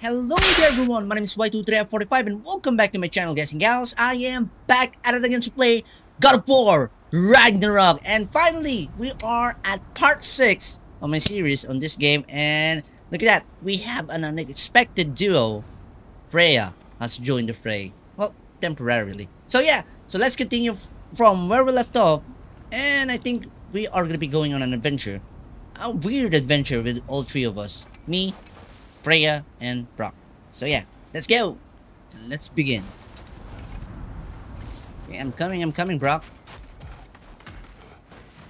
Hello there everyone, my name is Y23F45 and welcome back to my channel guys and gals. I am back at it again to play God of War Ragnarok and finally we are at part 6 of my series on this game and look at that, we have an unexpected duo. Freya has joined the fray, well temporarily. So yeah, so let's continue from where we left off and I think we are going to be going on an adventure. A weird adventure with all three of us. Me, Freya, and Brok. So yeah, let's go! Let's begin. Okay, I'm coming, I'm coming, Brok.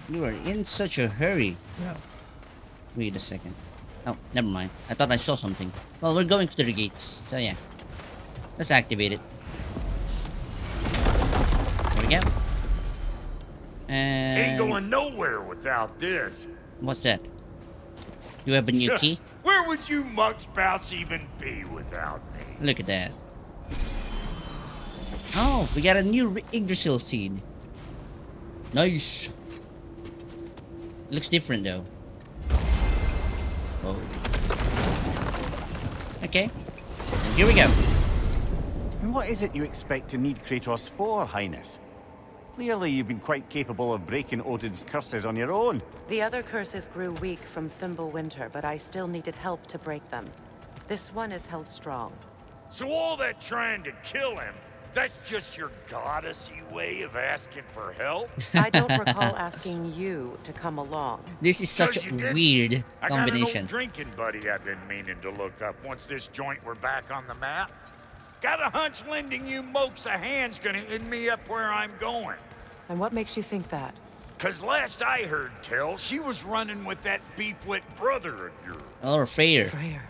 You are in such a hurry. Yeah. Wait a second. Oh, never mind. I thought I saw something. Well, we're going through the gates. So yeah. Let's activate it. There we go. And... Ain't going nowhere without this. What's that? You have a new key? Where would you muckspouts even be without me? Look at that. Oh, we got a new Yggdrasil seed. Nice. Looks different though. Whoa. Okay. Here we go. And what is it you expect to need Kratos for, Highness? Clearly you've been quite capable of breaking Odin's curses on your own. The other curses grew weak from Fimbulwinter, but I still needed help to break them. This one is held strong. So all that trying to kill him, that's just your goddessy way of asking for help? I don't recall asking you to come along. This is such a did. weird I got an combination. drinking buddy I've been meaning to look up once this joint were back on the map. Got a hunch lending you mokes a hand's gonna end me up where I'm going. And what makes you think that? Cause last I heard tell, she was running with that beefwit brother of yours. Oh, or Freyr. Freyr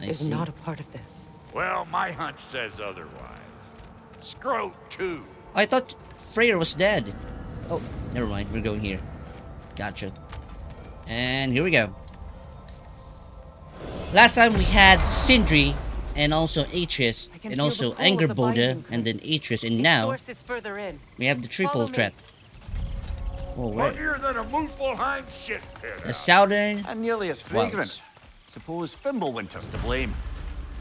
I is see. not a part of this. Well, my hunch says otherwise. Scroat, too. Oh, I thought Freyr was dead. Oh, never mind. We're going here. Gotcha. And here we go. Last time we had Sindri and also Atreus and also the pull Angrboda and then Chris. Atreus and now source is further in. we have the triple threat. Oh, wait. Than a Muspelheim shit pit. Southern And nearly as Well, fragrant. Suppose Fimbulwinter's to blame.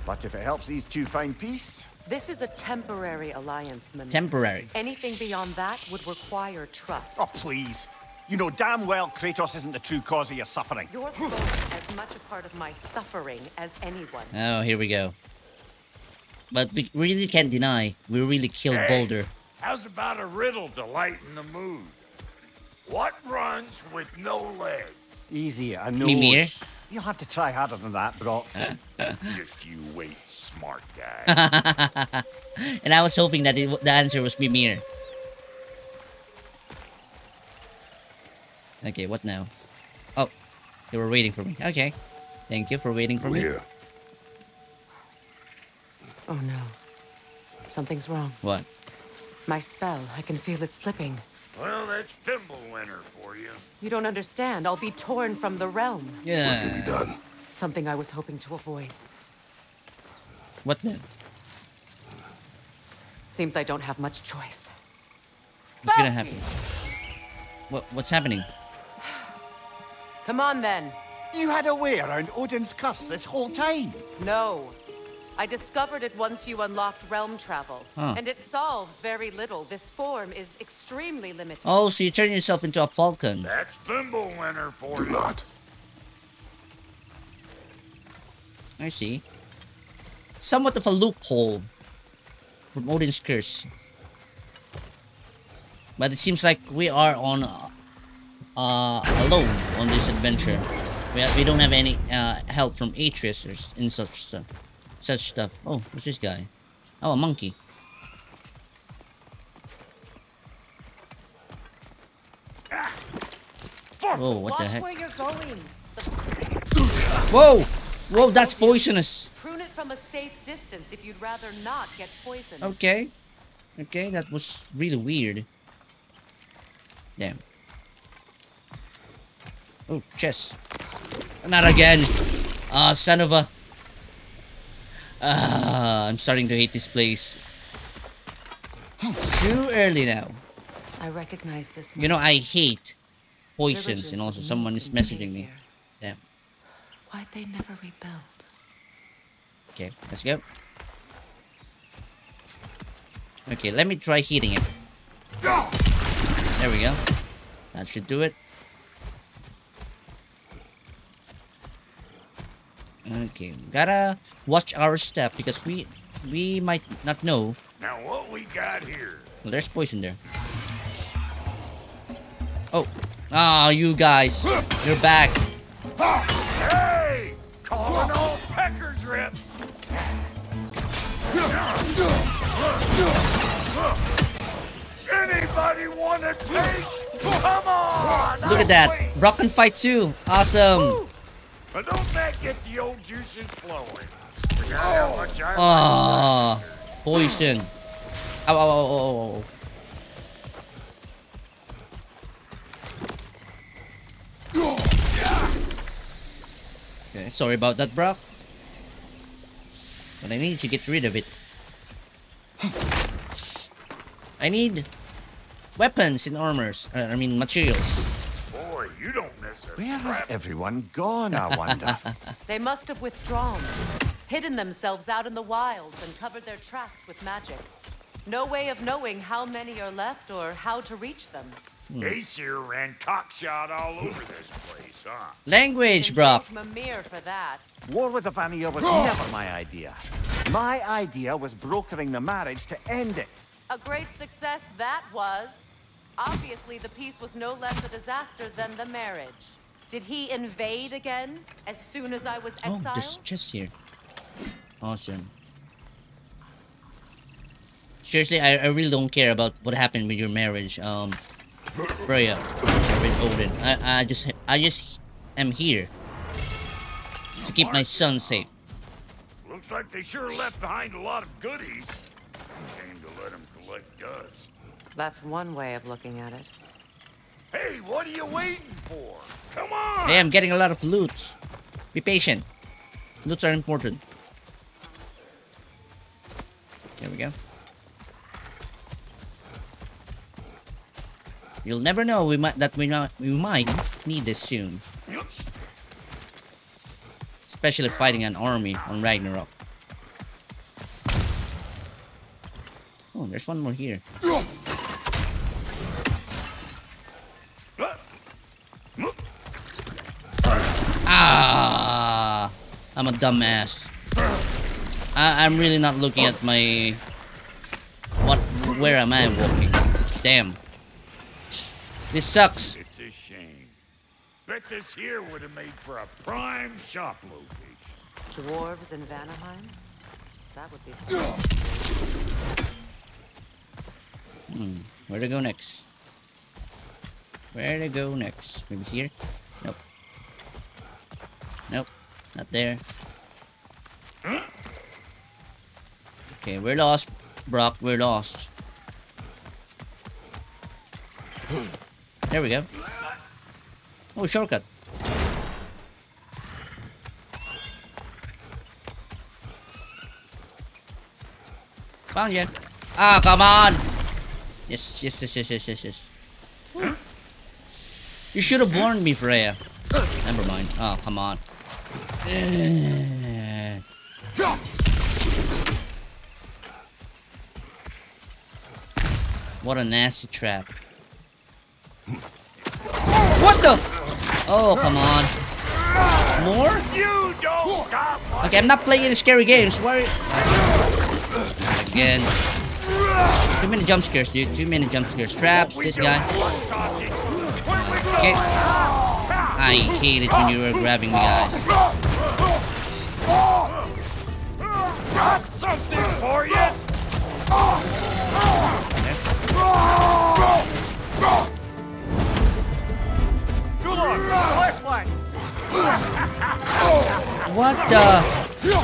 But if it helps these two find peace, This is a temporary alliance, Mimir. temporary. Anything beyond that would require trust. oh please. You know damn well Kratos isn't the true cause of your suffering. Your throne is as much a part of my suffering as anyone. Oh, here we go. But we really can't deny we really killed Hey. Boulder. How's about a riddle to lighten the mood? What runs with no legs? Easy, I know. Mimir? You'll have to try harder than that, Brok. Just you wait, smart guy. and I was hoping that it, the answer was Mimir. Okay, what now? Oh, they were waiting for me. Okay. Thank you for waiting for me. Oh no. Something's wrong. What? My spell, I can feel it slipping. well, that's Fimbulwinter for you. You don't understand. I'll be torn from the realm. Yeah. Something I was hoping to avoid. What then? Seems I don't have much choice. What's gonna happen? What What's happening? Come on then. You had a way around Odin's curse this whole time. No. I discovered it once you unlocked realm travel. Huh. And it solves very little. This form is extremely limited. Oh, so you turn yourself into a falcon. That's Fimbulwinter for you. I see. Somewhat of a loophole from Odin's curse. But it seems like we are on uh, alone on this adventure. We, ha- we don't have any uh, help from Atreus or in such stuff. Such stuff. Oh, what's this guy? Oh, a monkey. Whoa, what the heck? where you're going. Whoa! Whoa, that's poisonous. Prune it from a safe distance if you'd rather not get poisoned. Okay. Okay, that was really weird. Damn. Oh, chess. Not again. Ah, son of a... Ah, I'm starting to hate this place. It's too early now. I recognize this. You know, I hate poisons and also someone is messaging me. Damn. Why'd they never rebuild? Okay, let's go. Okay, let me try heating it. There we go. That should do it. Okay, gotta watch our step because we we might not know. Now what we got here? Well, there's poison there. Oh, ah, you guys, you're back. Hey! Calling all pecker drip! Anybody want a taste? Come on! Look at that, Brok can fight too. Awesome. But don't that get the old juices flowing? Forgot how much I Ah, poison. Ow, ow, ow, ow. Okay, sorry about that, Brok. But I need to get rid of it. I need weapons and armors. Uh, I mean, materials. Boy, you don't Where has everyone gone, I wonder? They must have withdrawn, hidden themselves out in the wilds, and covered their tracks with magic. No way of knowing how many are left or how to reach them. Hmm. Aesir ran cockshot all over this place, huh? Language, Can Brok. thank Mimir for that. War with the Vanir was never my idea. My idea was brokering the marriage to end it. A great success that was. Obviously, the peace was no less a disaster than the marriage. Did he invade again as soon as I was exiled? Oh, exiled? there's chests here. Awesome. Seriously, I, I really don't care about what happened with your marriage, um, Freya, with Odin. I, I just, I just am here to keep my son safe. Looks like they sure left behind a lot of goodies. Shame to let them collect dust. That's one way of looking at it. Hey, what are you waiting for? Come on! Hey, I'm getting a lot of loot. Be patient. Loots are important. There we go. You'll never know we might that we not we might need this soon. Especially fighting an army on Ragnarok. Oh, there's one more here. I'm a dumbass. I, I'm really not looking at my what. Where am I walking? Damn. This sucks. It's a shame. Bet this here would have made for a prime shop location. Dwarves in Vanaheim? That would be something. Hmm. Where to go next? Where to go next? Maybe here? Not there. Okay, we're lost, Brok. We're lost. There we go. Oh, shortcut. Found you. Ah, come on. Yes, yes, yes, yes, yes, yes, yes. You should have warned me, Freya. Never mind. Oh, come on. What a nasty trap. What the? Oh, come on. More? You don't one! Okay, I'm not playing any scary games. Why? Again. Too many jump scares, dude. Too many jump scares. Traps, this guy. Okay. I hate it when you are grabbing me, guys. Got something for you! Good! Left! What the? You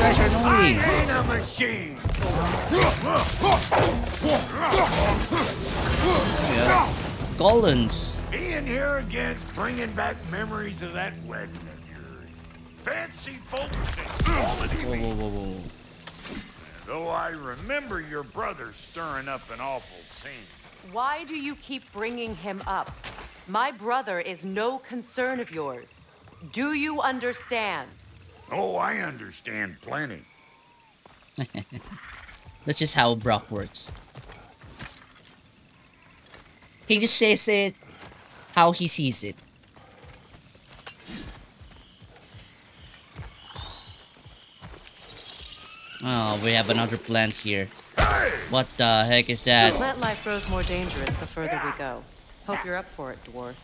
guys are annoying. Ain't a machine! Yeah. Golems. Being here again's bringing back memories of that wedding. Fancy folks and quality Whoa, whoa, whoa, whoa. Though I remember your brother stirring up an awful scene. Why do you keep bringing him up? My brother is no concern of yours. Do you understand? Oh, I understand plenty. That's just how Brok works. He just says it how he sees it. Oh, we have another plant here. What the heck is that? Plant life grows more dangerous the further we go. Hope you're up for it, dwarf.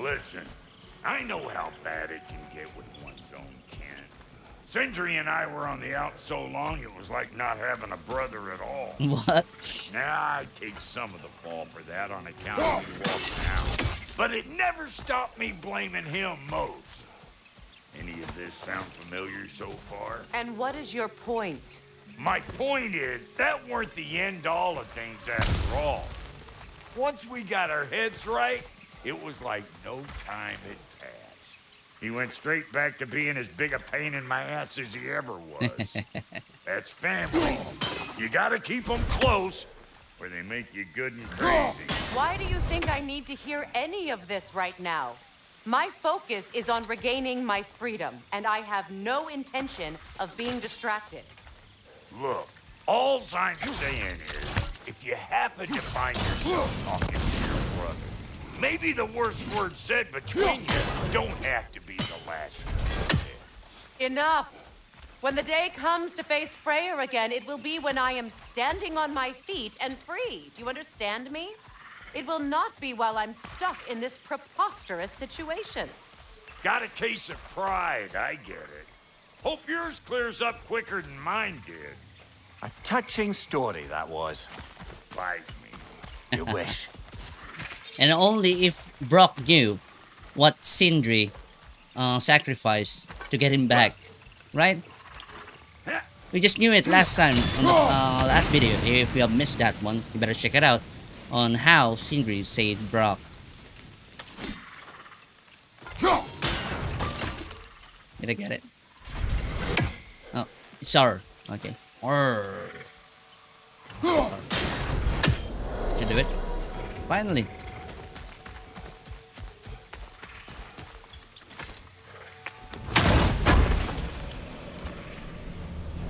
Listen, I know how bad it can get with one's own kin. Sindri and I were on the out so long it was like not having a brother at all. What? Now I take some of the fall for that on account of me walking out. But it never stopped me blaming him most. Any of this sound familiar so far? And what is your point? My point is, that weren't the end all of things after all. Once we got our heads right, it was like no time had passed. He went straight back to being as big a pain in my ass as he ever was. That's family. You gotta keep them close, or they make you good and crazy. Why do you think I need to hear any of this right now? My focus is on regaining my freedom, and I have no intention of being distracted. Look, all I'm saying is, if you happen to find yourself talking to your brother, maybe the worst word said between you don't have to be the last. Enough! When the day comes to face Freyr again, it will be when I am standing on my feet and free. Do you understand me? It will not be while I'm stuck in this preposterous situation. Got a case of pride, I get it. Hope yours clears up quicker than mine did. A touching story, that was. Bite me. You wish. And only if Brok knew what Sindri uh, sacrificed to get him back, right? We just knew it last time on the uh, last video. If you have missed that one, you better check it out on how Sindri saved Brok. Did I get it? Oh, it's. Okay. Should do it. Finally.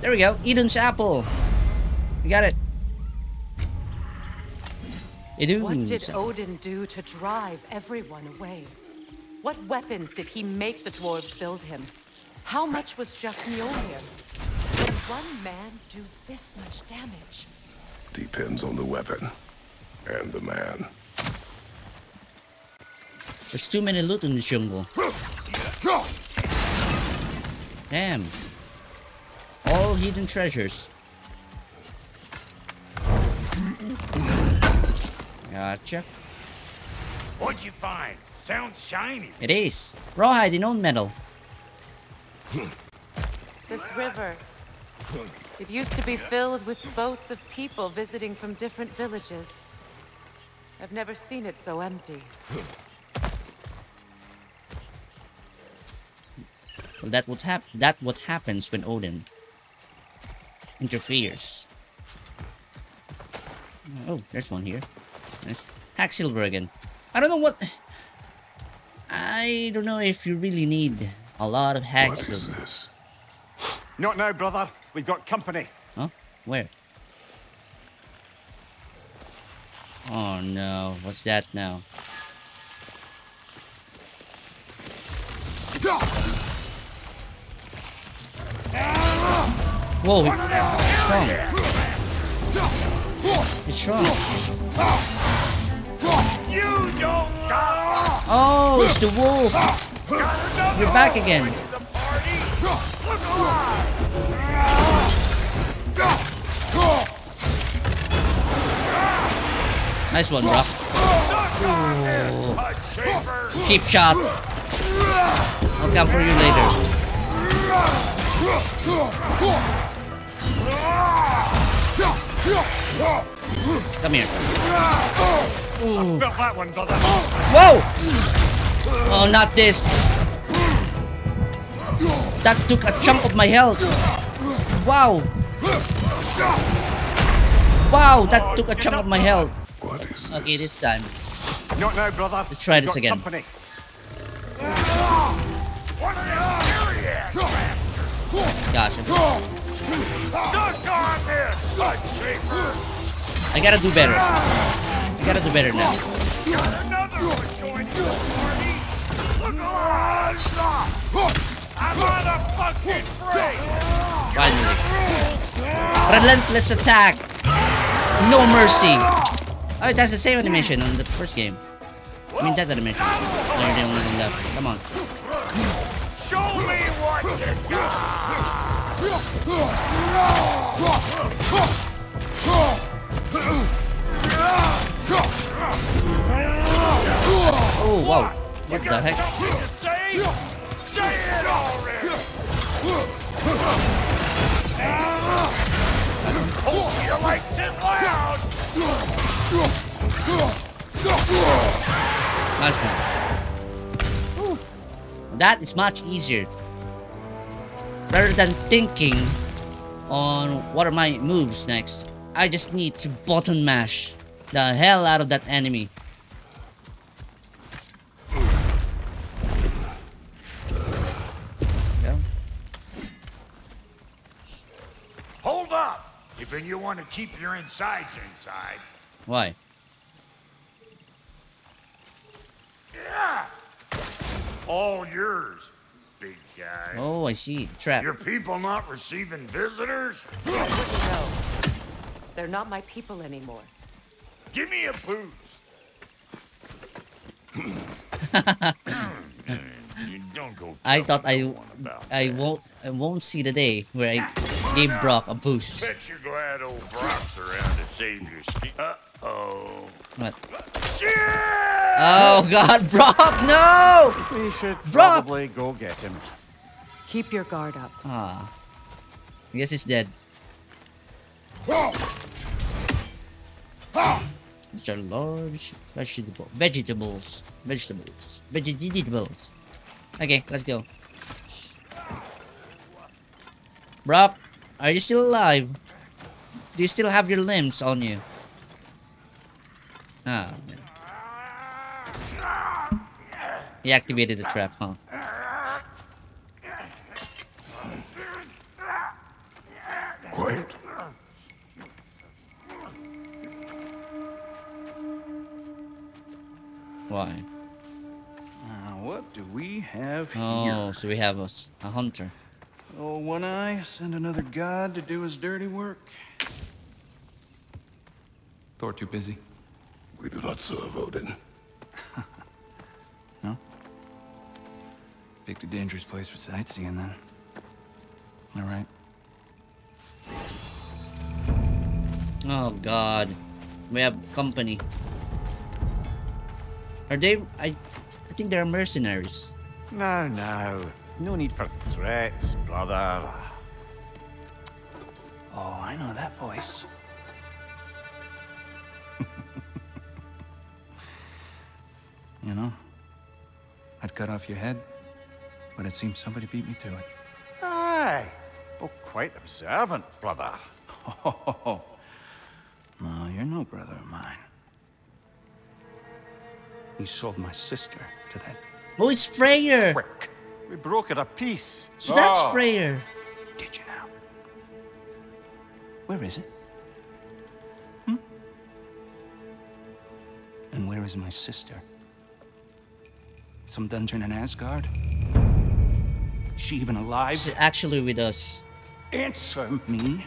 There we go. Idunn's apple. We got it. Idunn's What did apple. Odin do to drive everyone away? What weapons did he make the dwarves build him? How much was just Mjolnir? Can one man do this much damage? Depends on the weapon and the man. There's too many loot in this jungle. Damn. All hidden treasures. Gotcha. What'd you find? Sounds shiny. It is. Rawhide in own metal. This river. It used to be filled with boats of people visiting from different villages. I've never seen it so empty. Well, that what hap that what happens when Odin interferes. Oh, there's one here. Nice. Hacksilver again. I don't know what. I don't know if you really need a lot of What is this? Not now, brother. We've got company. Huh? Where? Oh no, what's that now? Whoa, he's strong. He's strong. You don't Oh, it's the wolf. You're back again. Nice one, bro. Shaper. Cheap shot. I'll come for you later. Come here. Ooh. I felt that one, brother. Whoa! Oh, not this. That took a chunk of my health. Wow. Wow, that oh, took a chunk up, of my health. What is okay, this? this time. Not now, brother. Let's try this again. Company. Gosh. I'm... I gotta do better. I gotta do better now. Finally. Relentless attack. No mercy. Oh, that's the same animation on the first game. I mean, that animation. The only one left. Come on. Show me what you got. Oh, wow. What the heck? something to say? Say it already. Hope you likes it loud. Nice one. That is much easier. Rather than thinking on what are my moves next, I just need to button mash the hell out of that enemy. Yeah. Hold up. If you want to keep your insides inside. Why? Yeah. All yours, big guy. Oh, I see. Trap. Your people not receiving visitors? No. They're not my people anymore. Give me a boost. don't go. I thought I no one about I won't I won't see the day where I gave Brok a boost. Bet you're glad old Brok's around to save your skin. Uh oh. What? Shit! Oh God, Brok, no! We should Brok! probably go get him. Keep your guard up. Ah, I guess he's dead. Mr. Large vegetable vegetables vegetables vegetables. Okay, let's go. Brok, are you still alive? Do you still have your limbs on you? Ah. man. He activated the trap, huh? Quiet. Why? Now, what do we have Oh, here? so we have a, a hunter. Oh, one eye, send another god to do his dirty work. Thor too busy. We do not serve Odin. No? Picked a dangerous place for sightseeing then. All right. Oh God, we have company. Are they? I, I think they're mercenaries. No, no. No need for threats, brother. Oh, I know that voice. you know, I'd cut off your head, but it seems somebody beat me to it. Aye. Oh, quite observant, brother. Oh, no, you're no brother of mine. You sold my sister to that. Oh, it's Freyr. Quick. We broke it a piece. So that's Oh. Freyr. Did you now? Where is it? Hmm? And where is my sister? Some dungeon in Asgard? Is she even alive? She's actually with us. Answer me.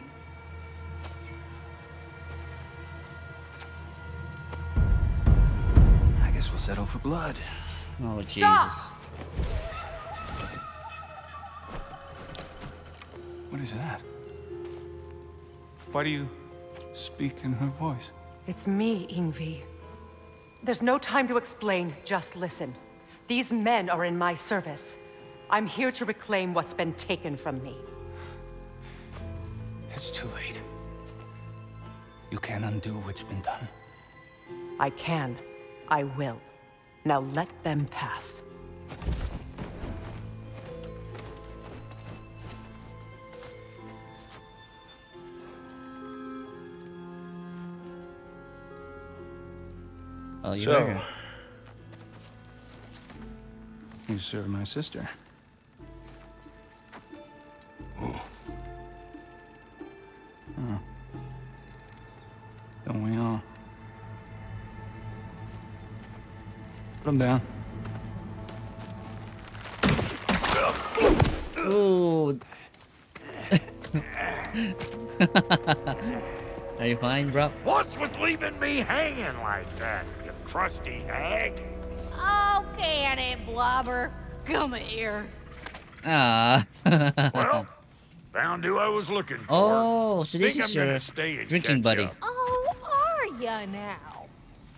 For blood. Oh Jesus. What is that? Why do you speak in her voice? It's me, Ingvi. There's no time to explain, just listen. These men are in my service. I'm here to reclaim what's been taken from me. It's too late. You can't undo what's been done. I can. I will. Now let them pass. Oh, you So- heard. You serve my sister. Down. Ooh. Are you fine, bro? What's with leaving me hanging like that, you crusty hag? Oh, can it, Blobber? Come here. Ah. Well, found who I was looking for. oh, so this Think is I'm gonna your stay drinking buddy. up. Oh, are ya now?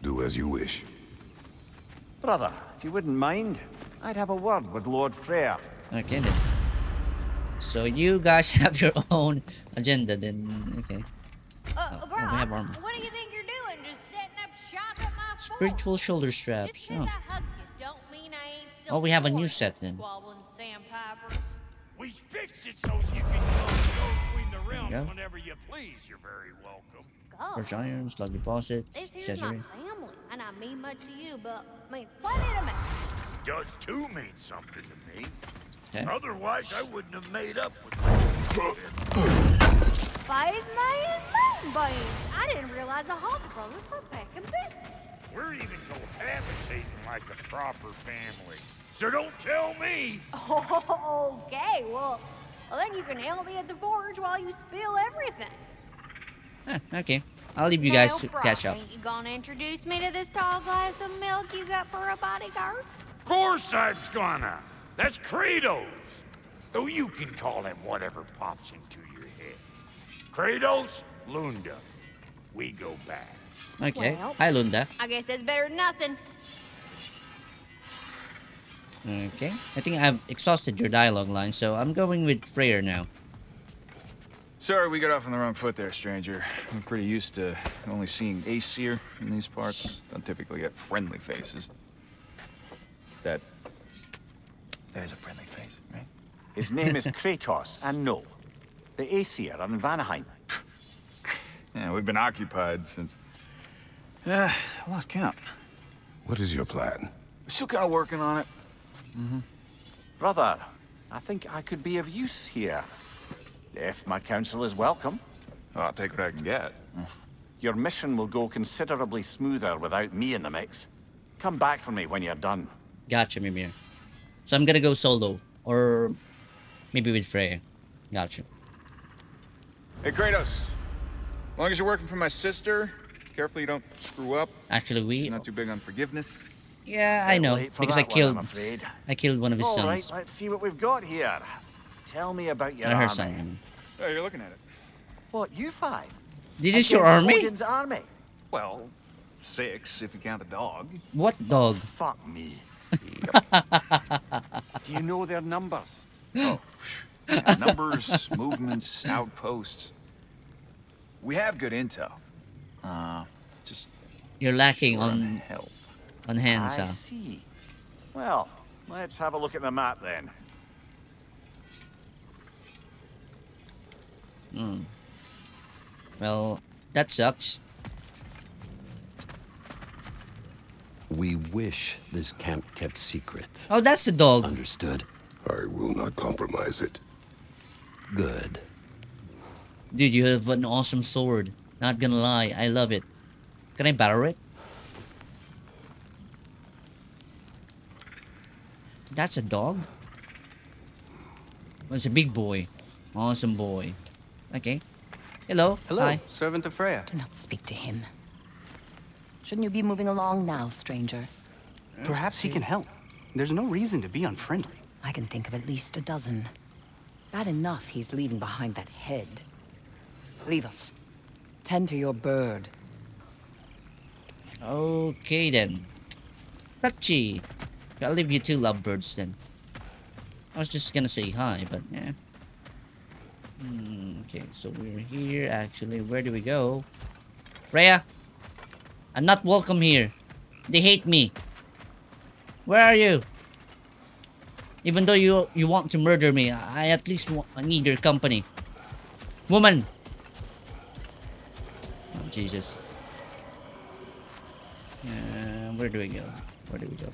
Do as you wish. Brother, if you wouldn't mind, I'd have a word with Lord Freyr. Okay then. So you guys have your own agenda then. Okay. Uh, Oh, bro, we have armor. what do you think you're doing? Just setting up shop at my fort? Spiritual shoulder Just straps. 'cause Oh. I hugged you don't mean I ain't still Oh, we have a new set then. squabbling. We fixed it so you can go, go between the realms go. whenever you please. You're very welcome. God, First irons, slug deposits, this here's my accessory. family, and I mean much to you, but means plenty to me. Does too mean something to me. Okay. Otherwise, I wouldn't have made up with Five million moon beans. I didn't realize the Hawks brothers were back in business. We're even cohabitating like a proper family. So don't tell me. Oh, okay, well, well then you can help me at the forge while you spill everything. Ah, okay. I'll leave you guys Well, to Brok, catch up. Ain't you gonna introduce me to this tall glass of milk you got for a bodyguard? Of course I'm gonna. That's Kratos. Though you can call him whatever pops into your head. Kratos, Lunda. We go back. Okay. Well. Hi, Lunda. I guess that's better than nothing. Okay. I think I've exhausted your dialogue line, so I'm going with Freyr now. Sorry, we got off on the wrong foot there, stranger. I'm pretty used to only seeing Aesir in these parts. Don't typically get friendly faces. That... That is a friendly face, right? His name is Kratos, and no, the Aesir are in Vanaheim. Yeah, we've been occupied since... Yeah, I lost count. What is your plan? Still kind of working on it. Mm -hmm. Brother, I think I could be of use here. If my counsel is welcome, Well, I'll take what I can get. your mission will go considerably smoother without me in the mix. Come back for me when you're done. Gotcha, Mimir. So I'm gonna go solo. Or maybe with Freyr. Gotcha. Hey, Kratos. As long as you're working for my sister, careful you don't screw up. Actually, we... You're not too big on forgiveness. Yeah, I know. Because I that one, killed... I'm afraid. I killed one of his All right, sons. let's see what we've got here. Tell me about your Or her army. son. Oh, you're looking at it. What, you five? This is your Against army? Odin's army? Well, six if you count the dog. What dog? Fuck me. Do you know their numbers? Oh, yeah, numbers, movements, outposts. We have good intel. Uh, just You're lacking on help. on hands, I see. Well, let's have a look at the map then. Mm. Well, that sucks. We wish this camp kept secret. Oh, that's the dog. Understood? I will not compromise it. Good. Dude, you have an awesome sword. Not gonna lie, I love it. Can I borrow it? That's a dog? Oh, it's a big boy. Awesome boy. Okay. Hello. Hello, Hi. servant of Freya. Do not speak to him. Shouldn't you be moving along now, stranger? Perhaps he can help. There's no reason to be unfriendly. I can think of at least a dozen. Bad enough he's leaving behind that head. Leave us. Tend to your bird. Okay then. Touchy. I'll leave you two lovebirds then. I was just gonna say hi, but yeah. Hmm, okay, so we're here actually. Where do we go? Rhea! I'm not welcome here. They hate me. Where are you? Even though you you want to murder me, I at least I need your company. Woman! Oh, Jesus. Uh, where do we go? Where do we go?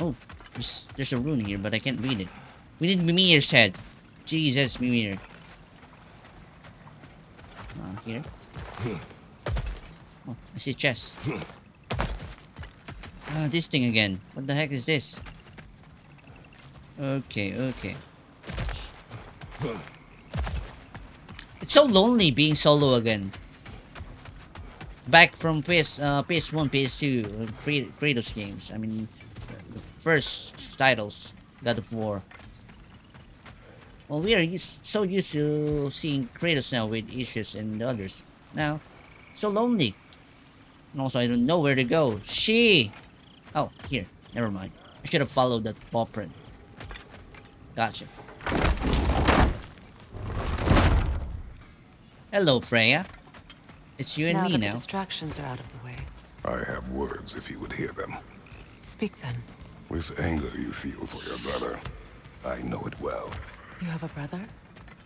Oh, there's, there's a rune here, but I can't read it. We need Mimir's head. Jesus, Mimir. Uh, here. Oh, I see chest. Ah, this thing again. What the heck is this? Okay, okay. It's so lonely being solo again. Back from PS, uh, PS1, PS2, uh, Kra- Kratos games. I mean, first titles, God of War. Well, we are so used to seeing Kratos now with issues and the others. Now, so lonely. And also, I don't know where to go. She! Oh, here. Never mind. I should have followed that paw print. Gotcha. Hello, Freya. It's you and now me that now. the distractions are out of the way. I have words if you would hear them. Speak then. This anger you feel for your brother, I know it well. You have a brother?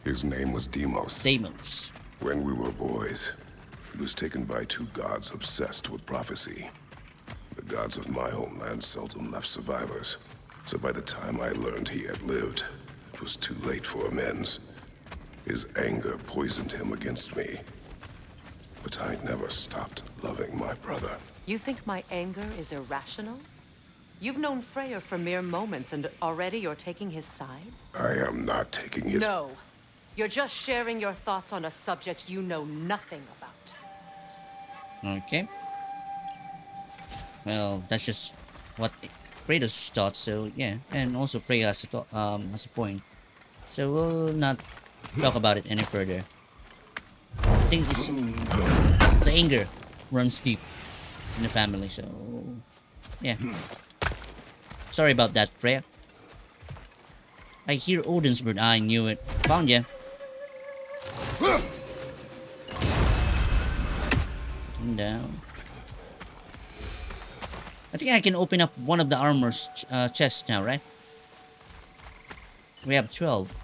His name was Demos. Deimos. When we were boys, he was taken by two gods obsessed with prophecy. The gods of my homeland seldom left survivors, so by the time I learned he had lived, it was too late for amends. His anger poisoned him against me. But I never stopped loving my brother. You think my anger is irrational? You've known Freyr for mere moments, and already you're taking his side? I am not taking his... No. You're just sharing your thoughts on a subject you know nothing about. Okay. Well, that's just what Kratos thought, so yeah. And also Freya has a, um, has a point. So we'll not talk about it any further. I think it's, the anger runs deep in the family, so yeah. Sorry about that, Freya. I hear Odin's bird. I knew it. Found ya. Come down. I think I can open up one of the armor's ch- uh, chests now, right? We have 12.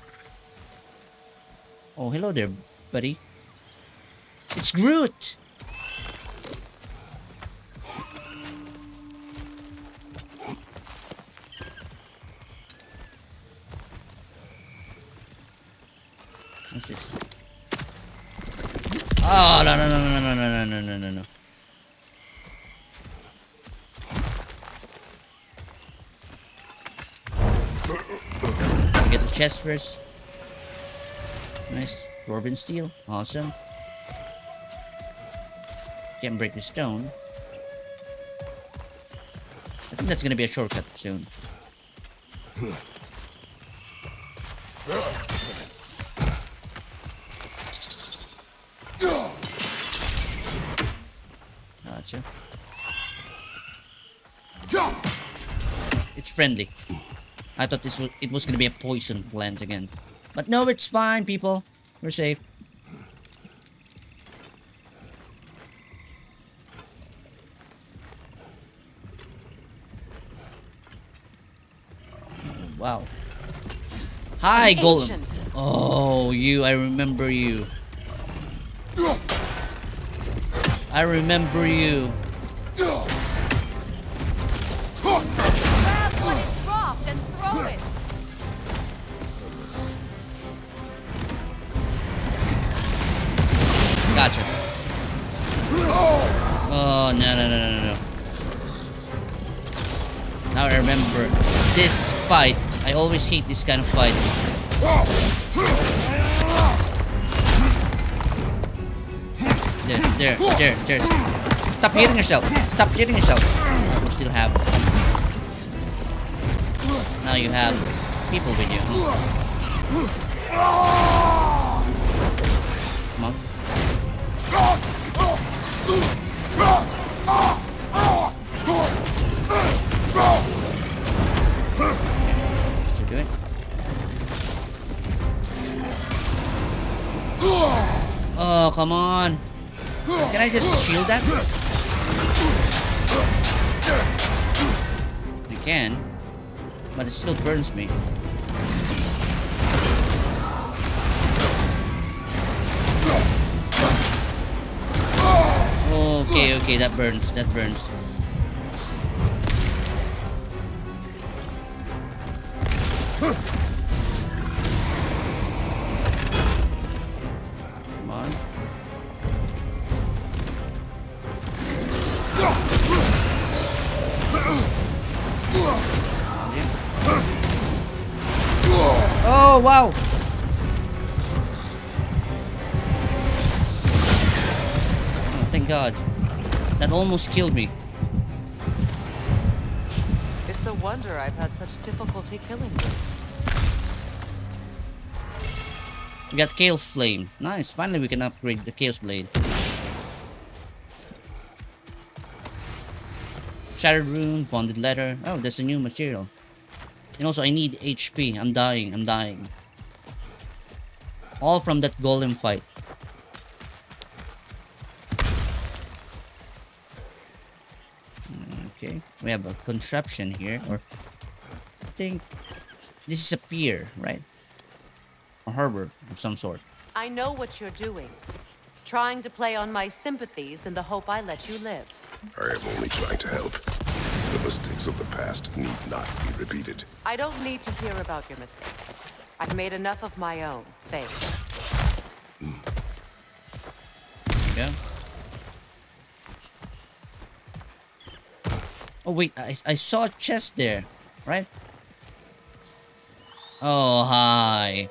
Oh, hello there, buddy. It's Groot! This? Oh, ah, no, no, no, no, no, no, no, no, no, no, no. Get the chest first. Nice. Dwarven steel. Awesome. Can't break the stone. I think that's gonna be a shortcut soon. Gotcha. It's friendly. I thought this was it was gonna be a poison plant again. But no, it's fine, people. We're safe. Oh, Wow. Hi, An Golem. Oh, you. I remember you. I remember you. Grab what is dropped and throw it! Gotcha. Oh, no, no, no, no, no. Now I remember this fight. I always hate this kind of fights. There, there, there, there. Stop hitting yourself. Stop hitting yourself. You still have. Now you have people with you. Come on. Oh, come on. I just shield that? I can. But it still burns me. Okay, okay, that burns, that burns. Almost killed me. It's a wonder I've had such difficulty killing you. We got Chaos Flame. Nice. Finally, we can upgrade the Chaos Blade. Shattered Rune, Bonded Letter. Oh, there's a new material. And also, I need HP. I'm dying. I'm dying. All from that golem fight. Okay. We have a contraption here. Or I think this is a pier, right? A harbor of some sort. I know what you're doing. Trying to play on my sympathies in the hope I let you live. I am only trying to help. The mistakes of the past need not be repeated. I don't need to hear about your mistakes. I've made enough of my own, thanks. Yeah. Oh wait, I, I saw a chest there, right? Oh hi.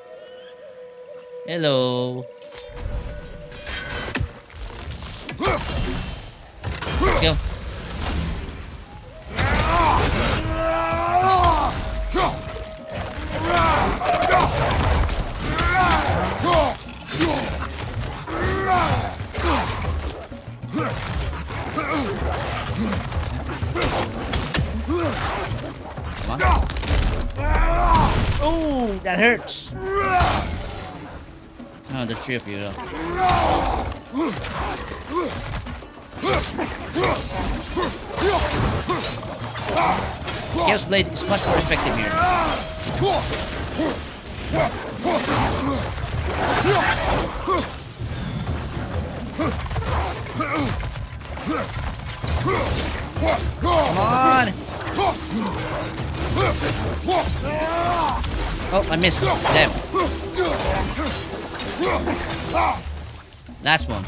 Hello. Let's go. on. Oh, that hurts. Oh, there's three of you though. Chaos Blade is much more effective here. Come on! Oh, I missed. Damn. Last one.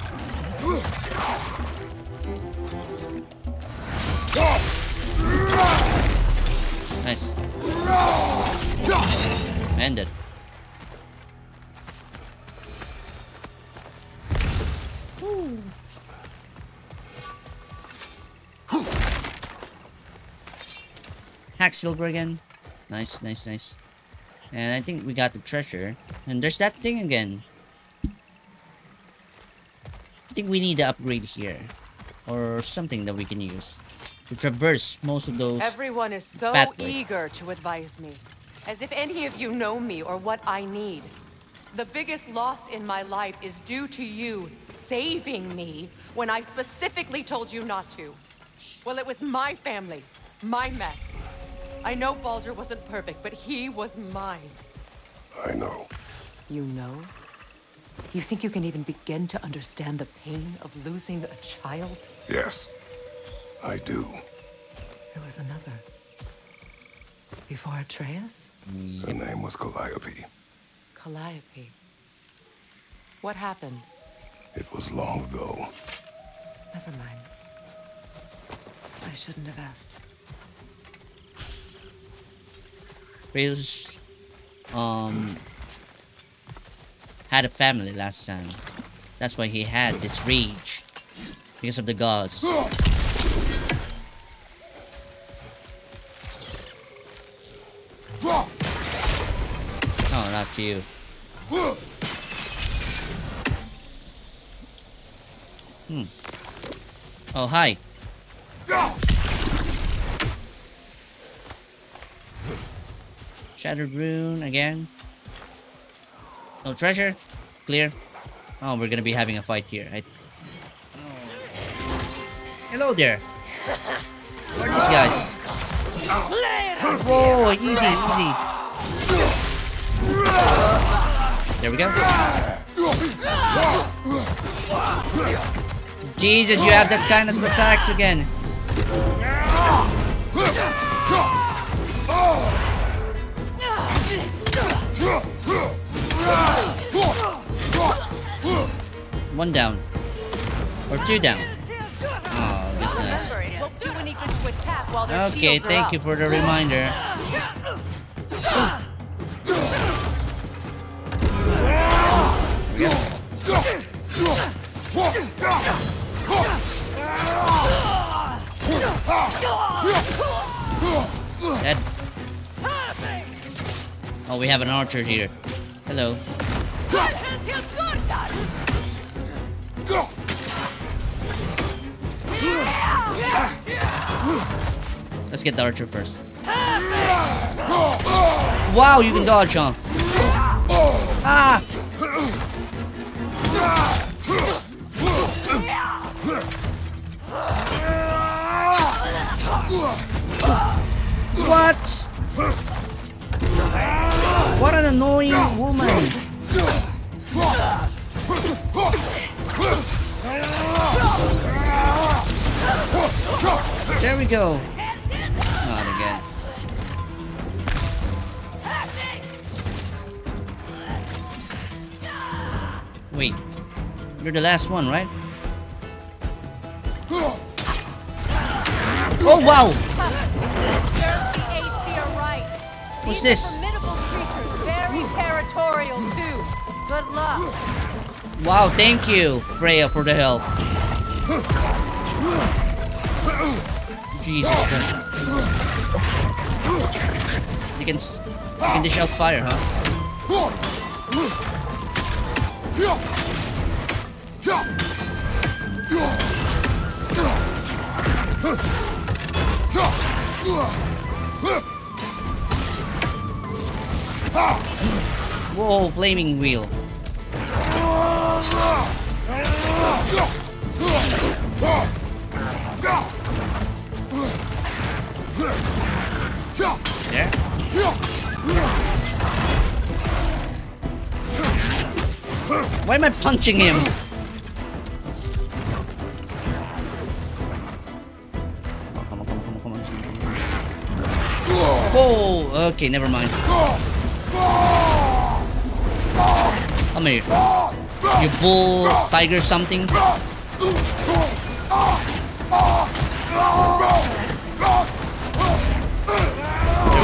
Nice. Ended. Hacksilver again. Nice, nice, nice. And I think we got the treasure. And there's that thing again. I think we need to upgrade here. Or something that we can use. To traverse most of those. Everyone is so pathway. eager to advise me. As if any of you know me or what I need. The biggest loss in my life is due to you saving me when I specifically told you not to. Well, it was my family, my mess. I know Baldur wasn't perfect, but he was mine. I know. You know? You think you can even begin to understand the pain of losing a child? Yes, I do. There was another. Before Atreus? Her name was Calliope. Calliope. What happened? It was long ago. Never mind. I shouldn't have asked. Kratos um had a family last time. That's why he had this rage. Because of the gods. Oh, not you. Hmm. Oh, hi. Shattered rune again. No treasure. Clear. Oh, we're gonna be having a fight here. I... Oh. Hello there. Where are these guys? Whoa, easy, easy. There we go. Jesus, you have that kind of attacks again. Oh. One down. Or two down. Oh, that's nice. Okay, thank you for the reminder. Dead. Oh, we have an archer here. Hello. Let's get the archer first. Wow, you can dodge, huh? Ah! What? What an annoying woman! There we go. Not again. Wait. You're the last one, right? Oh wow! Serves the Aesir right. What's this? Good luck. Wow, thank you, Freya, for the help. Jesus Christ. You can, s- you can dish out fire, huh? Whoa, flaming wheel. There. Why am I punching him? Oh, okay, never mind. Come here. You bull tiger something. There we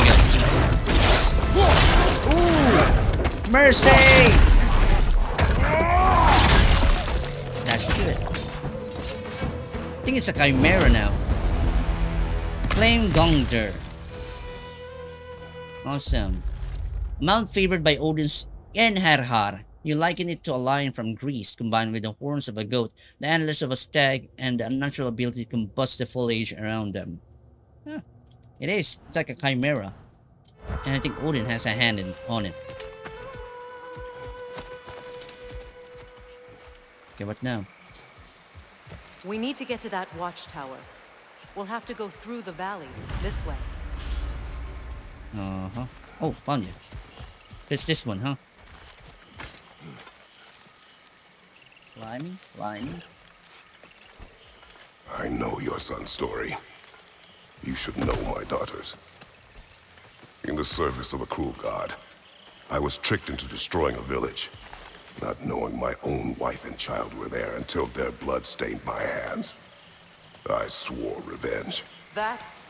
go. Ooh, mercy! That's good. I think it's a chimera now. Flame Gongder. Awesome. Mount favored by Odin's Einherjar. You liken it to a lion from Greece combined with the horns of a goat, the antlers of a stag, and the unnatural ability to combust the foliage around them. Huh. It is. It's like a chimera. And I think Odin has a hand in, on it. Okay, what now? We need to get to that watchtower. We'll have to go through the valley, this way. Uh-huh. Oh, found you. It's this one, huh? Climbing, climbing. I know your son's story. You should know my daughter's. In the service of a cruel god, I was tricked into destroying a village, not knowing my own wife and child were there until their blood stained my hands. I swore revenge. That's...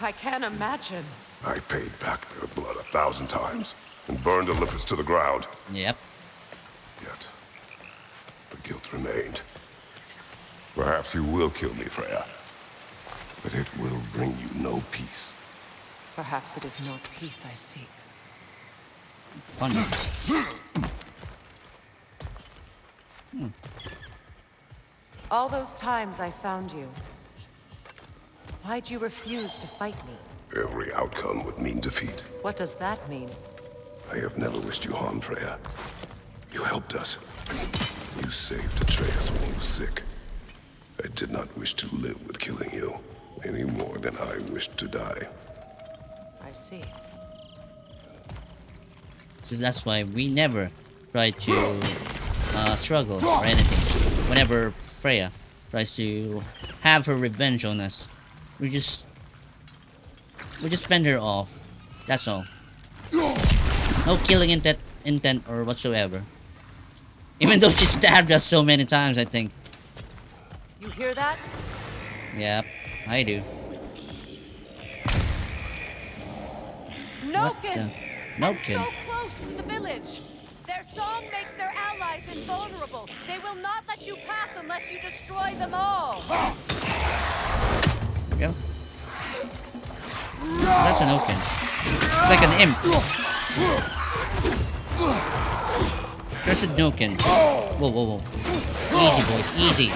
I can't imagine. I paid back their blood a thousand times and burned Olympus to the ground. Yep. Yet, the guilt remained. Perhaps you will kill me, Freya. But it will bring you no peace. Perhaps it is not peace I seek. Fun. All those times I found you. Why'd you refuse to fight me? Every outcome would mean defeat. What does that mean? I have never wished you harm, Freya. You helped us. You saved Atreus when he was sick. I did not wish to live with killing you, any more than I wished to die. I see. So that's why we never try to uh, struggle or anything. Whenever Freya tries to have her revenge on us, we just we just fend her off. That's all. No killing intent, intent or whatsoever. Even though she stabbed us so many times, I think. You hear that? Yep, I do. Noken! No I'm so close to the village. Their song makes their allies invulnerable. They will not let you pass unless you destroy them all. There. That's an Oaken. It's like an imp. There's a Noken. Whoa, whoa, whoa. Easy, boys, easy.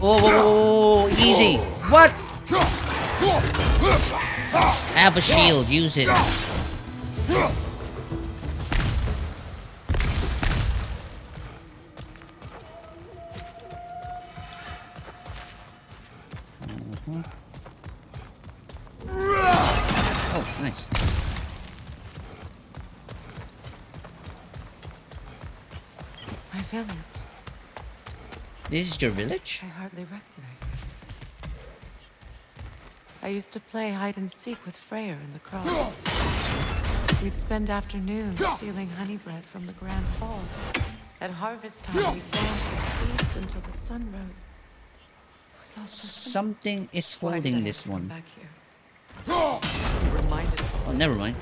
Whoa, whoa, whoa, whoa, easy. What? I have a shield, use it. This is your village? I hardly recognize it. I used to play hide and seek with Freyr in the cross. We'd spend afternoons stealing honey bread from the Grand Hall. At harvest time, we'd dance and feast until the sun rose. Was all. Something is Why did I holding this one. Back here. I'm reminded of Oh, never mind.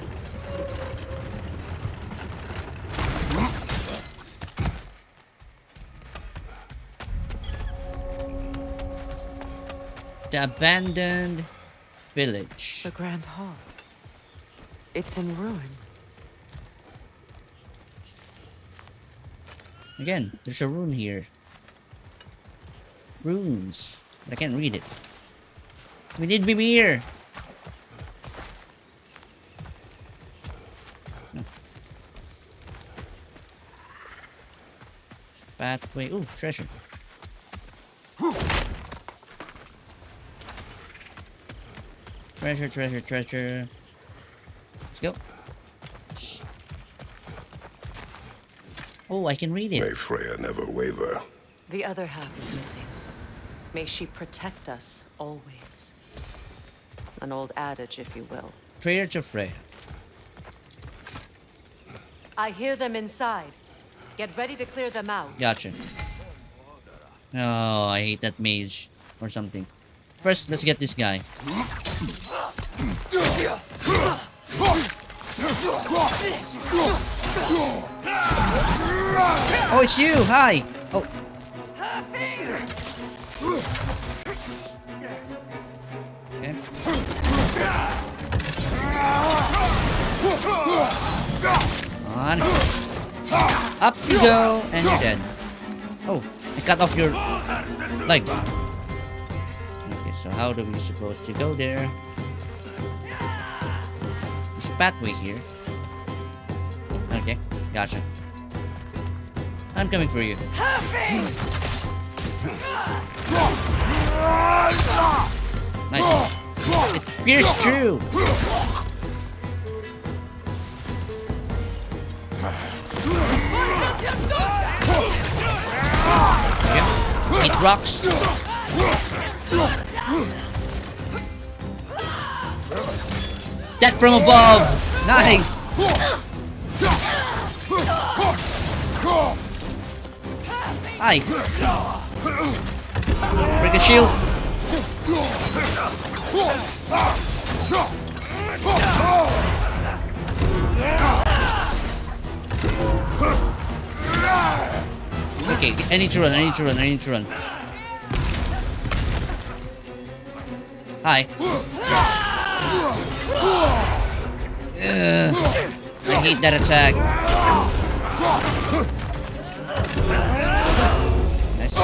The abandoned village. the Grand Hall. It's in ruin. Again, there's a rune here. Runes. I can't read it. We need Mimir! No. Pathway. Ooh, treasure. Treasure, treasure, treasure. Let's go. Oh, I can read it. May. Freya never waver. The other half is missing. May she protect us always. An old adage, if you will. Prayer to Freya. I hear them inside. Get ready to clear them out. Gotcha. Oh, I hate that mage. Or something. First, let's get this guy. Oh, it's you! Hi! Oh. Okay. On. Up you go! And you're dead. Oh, I cut off your legs. So how do we supposed to go there? There's a pathway here. Okay, gotcha. I'm coming for you. Nice. It pierced. Yep. Eat rocks. That from above. Nice. Hi. Break a shield. Okay, I need to run, I need to run, I need to run. Hi. Ugh, I hate that attack. Nice.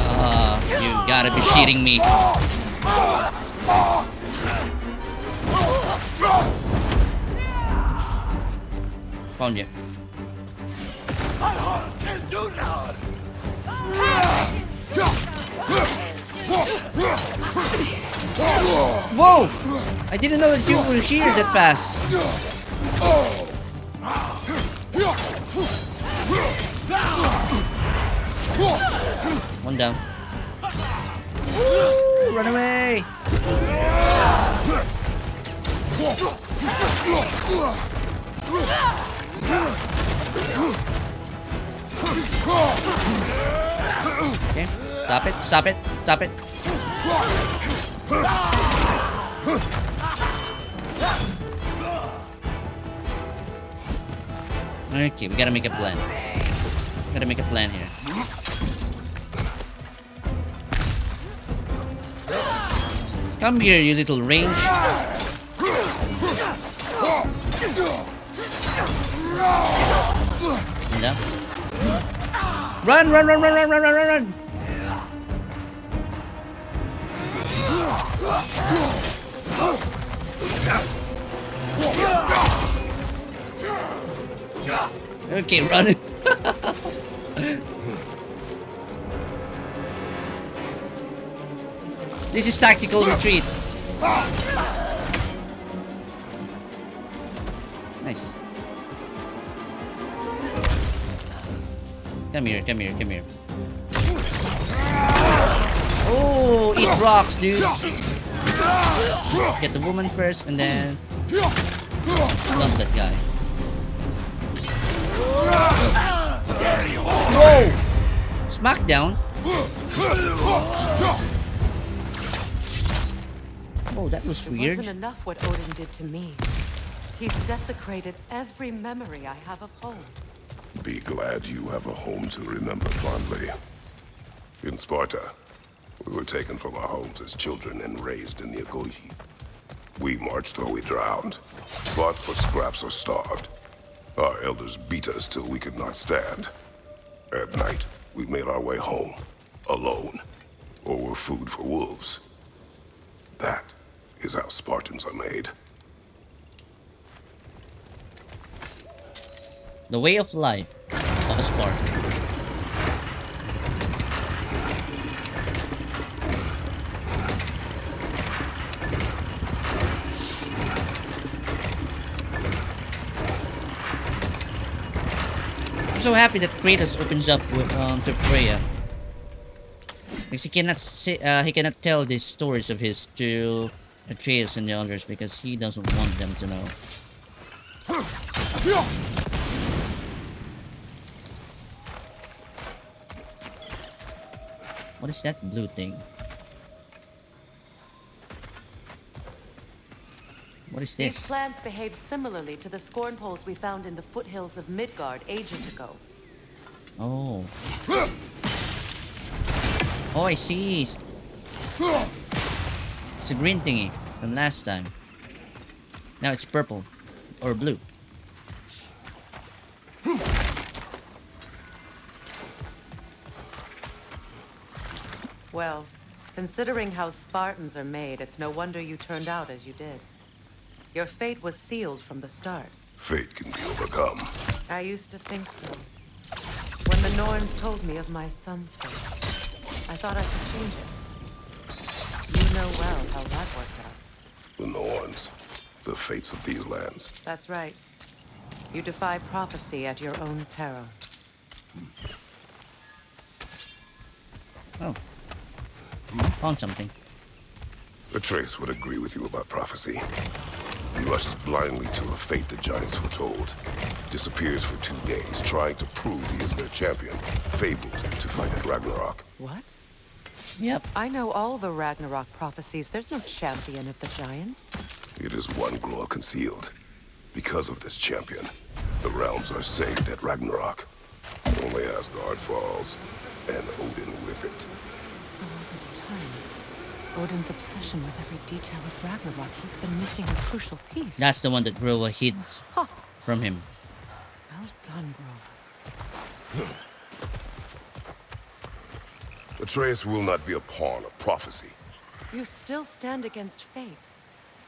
Ah, you gotta be shitting me. Found you. Whoa! I didn't know that you were here that fast. One down. Run away! Okay, stop it, stop it, stop it. Okay, we gotta make a plan. Gotta make a plan here. Come here, you little range. No. Run, run, run, run, run, run, run, run, run! Okay, run. it. this is tactical retreat. Nice. Come here, come here, come here. Oh, eat rocks, dudes. Get the woman first and then dump that guy. Whoa! Smackdown? Oh, that was weird. It wasn't enough what Odin did to me. He's desecrated every memory I have of home. Be glad you have a home to remember fondly. In Sparta, we were taken from our homes as children and raised in the Agoge. We marched or we drowned, fought for scraps or starved. Our elders beat us till we could not stand. At night, we made our way home, alone, or were food for wolves. That is how Spartans are made. The way of life of a Spartan. So happy that Kratos opens up with um to Freya. Because he cannot say, uh, he cannot tell these stories of his to Atreus and the others because he doesn't want them to know. What is that blue thing? What is These plants behave similarly to the scorn poles we found in the foothills of Midgard ages ago. Oh. Oh, I see. It's a green thingy from last time. Now it's purple. Or blue. Well, considering how Spartans are made, it's no wonder you turned out as you did. Your fate was sealed from the start. Fate can be overcome. I used to think so. When the Norns told me of my son's fate, I thought I could change it. You know well how that worked out. The Norns, the fates of these lands. That's right. You defy prophecy at your own peril. Oh. Found something. Atreus would agree with you about prophecy. He rushes blindly to a fate the Giants foretold. Disappears for two days, trying to prove he is their champion. Fabled to fight at Ragnarok. What? Yep. I know all the Ragnarok prophecies. There's no champion of the Giants. It is one Groa concealed. Because of this champion, the realms are saved at Ragnarok. Only Asgard falls, and Odin with it. So all this time, Odin's obsession with every detail of Ragnarok, he's been missing a crucial piece. That's the one that Groa hid Huh. from him. Well done, Groa. Atreus will not be a pawn of prophecy. You still stand against fate.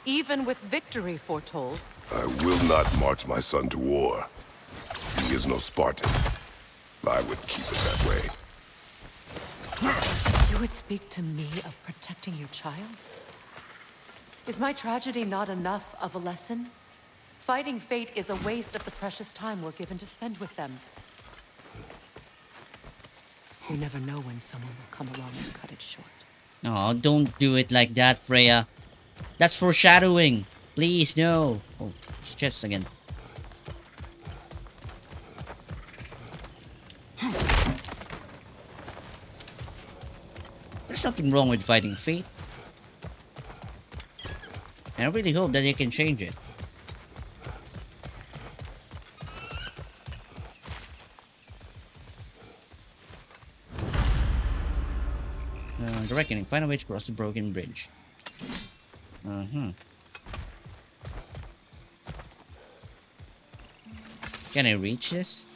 Even with victory foretold. I will not march my son to war. He is no Spartan. I would keep it that way. You would speak to me of protecting your child? Is my tragedy not enough of a lesson? Fighting fate is a waste of the precious time we're given to spend with them. You never know when someone will come along and cut it short. No, don't do it like that, Freya. That's foreshadowing. Please, no. Oh, it's chest again. nothing wrong with fighting fate. And I really hope that they can change it. Uh, the Reckoning. Find a way to cross the broken bridge. Uh-huh. Can I reach this?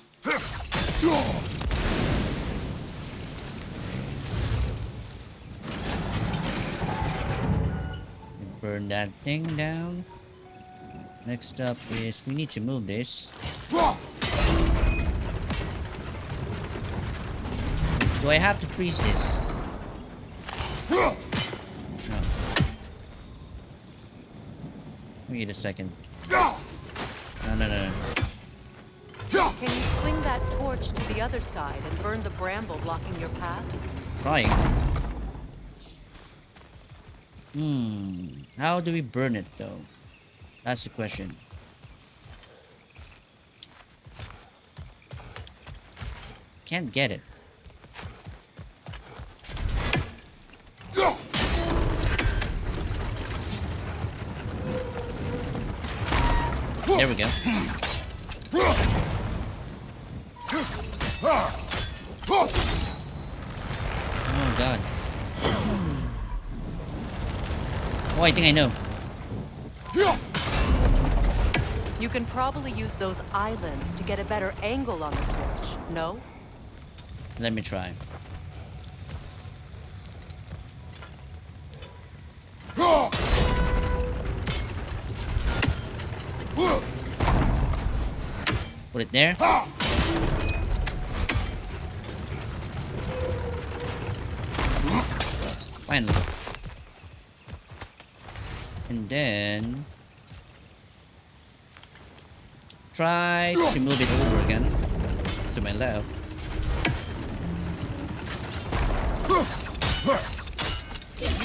Burn that thing down. Next up is we need to move this. Do I have to freeze this? No. Wait a second. No, no, no, no. Can you swing that torch to the other side and burn the bramble blocking your path? Trying. Hmm. How do we burn it though? That's the question. Can't get it. Oh, I think I know. You can probably use those islands to get a better angle on the torch, no? Let me try. Put it there. Finally. And then try to move it over again to my left.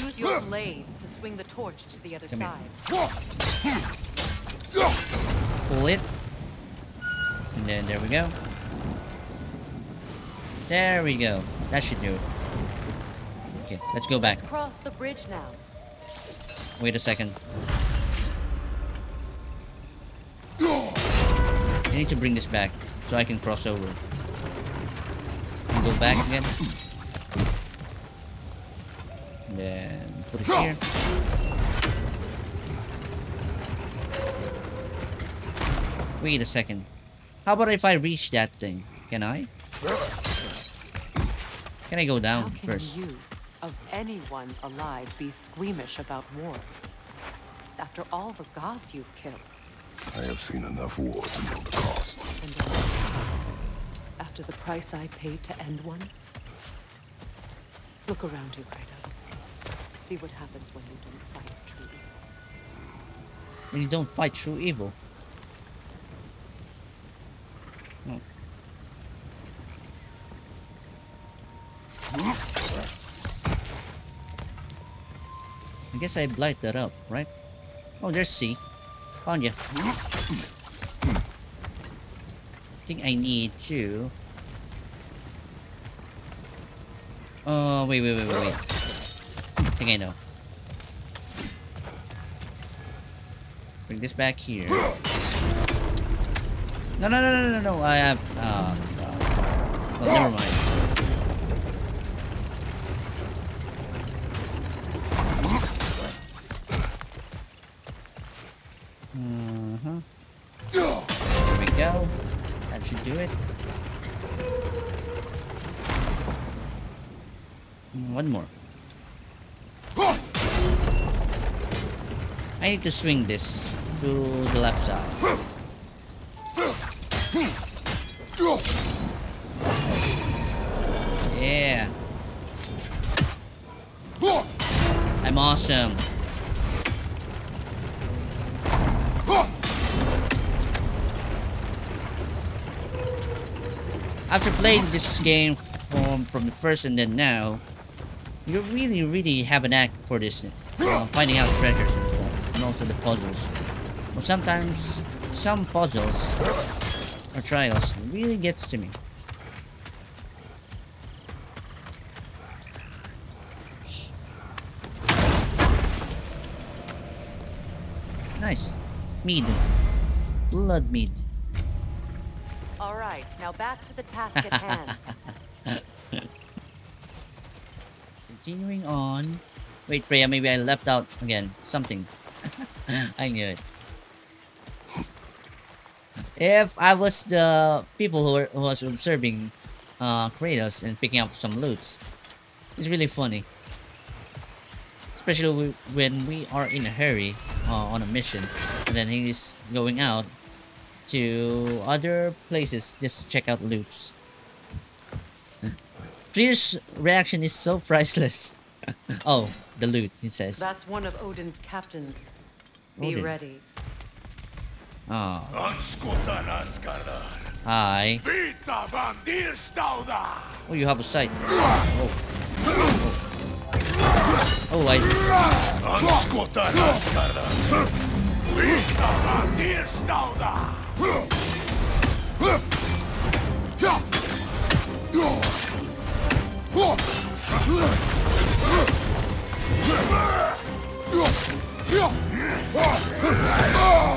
Use your blades to swing the torch to the other Come here. side. Pull it. And then there we go. There we go. That should do it. Okay, let's go back. Cross the bridge now. Wait a second. I need to bring this back so I can cross over. And go back again. And then put it here. Wait a second. How about if I reach that thing? Can I? Can I go down first? You, of anyone alive, be squeamish about war? After all the gods you've killed, I have seen enough war to know the cost. and uh, after the price I paid to end one? Look around you, Kratos. See what happens when you don't fight true evil. When you don't fight true evil. Guess I light that up, right? Oh, there's C. Found you. I think I need to. Oh, wait, wait, wait, wait, wait. I think I know. Bring this back here. No, no, no, no, no, no. I have. Ah, oh, God. Well, never mind. Need to swing this to the left side. Yeah. I'm awesome. After playing this game from from the first and then now, you really, really have an act for this, finding out treasures and stuff, and also the puzzles. Well, sometimes some puzzles or trials really gets to me. Nice. Mead. Blood mead. All right, now back to the task at hand. continuing on. Wait, Freya, maybe I left out again something. I knew it. If I was the people who, were, who was observing uh, Kratos and picking up some loots, it's really funny. Especially when we are in a hurry uh, on a mission, and then he's going out to other places just to check out loots. Tyr's reaction is so priceless. oh, the loot, he says. That's one of Odin's captains. Be Odin. ready. Oh. Hi. Oh, you have a sight. Oh. Oh, I.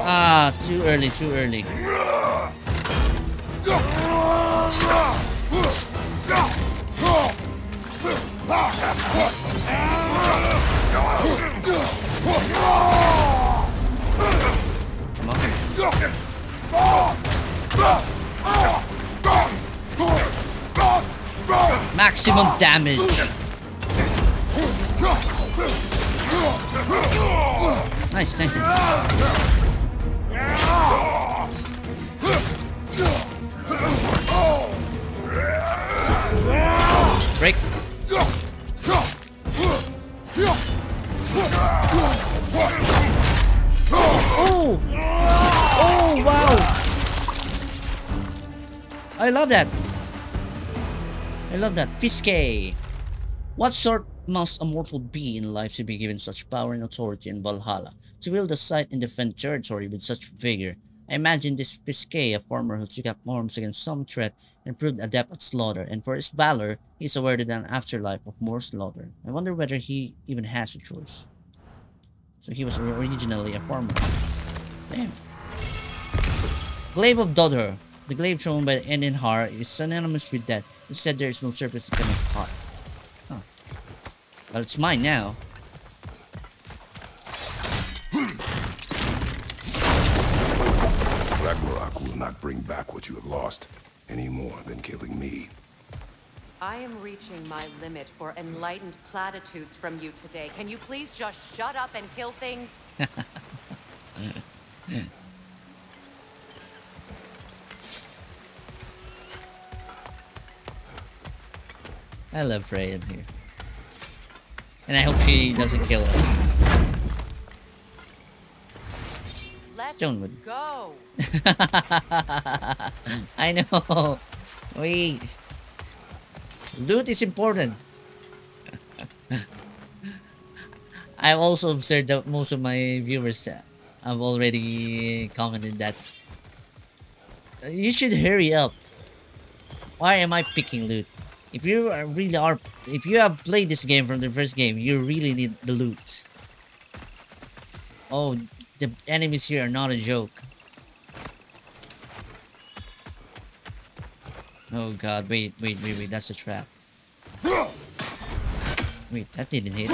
Ah, too early, too early. Maximum damage. Nice, nice, nice. Break. Oh! Oh, wow! I love that. I love that. Fiske. What sort must a mortal be in life to be given such power and authority in Valhalla? To wield a sight and defend territory with such vigor. I imagine this Fiske, a farmer who took up arms against some threat and proved adept at slaughter, and for his valor, he is awarded an afterlife of more slaughter. I wonder whether he even has a choice. So he was originally a farmer. Damn. Glaive of Dodder. The glaive thrown by Einherjar is synonymous with death. Said there is no surface that cannot cut. Huh. Well, it's mine now. Ragnarok will not bring back what you have lost, any more than killing me. I am reaching my limit for enlightened platitudes from you today. Can you please just shut up and kill things? I love Freya here. And I hope she doesn't kill us. Let's Stonewood. go. I know. Wait. Loot is important. I've also observed that most of my viewers uh, have already commented that you should hurry up. Why am I picking loot? If you really are, if you have played this game from the first game, you really need the loot. Oh, the enemies here are not a joke. Oh god, wait, wait, wait, wait, that's a trap. Wait, that didn't hit.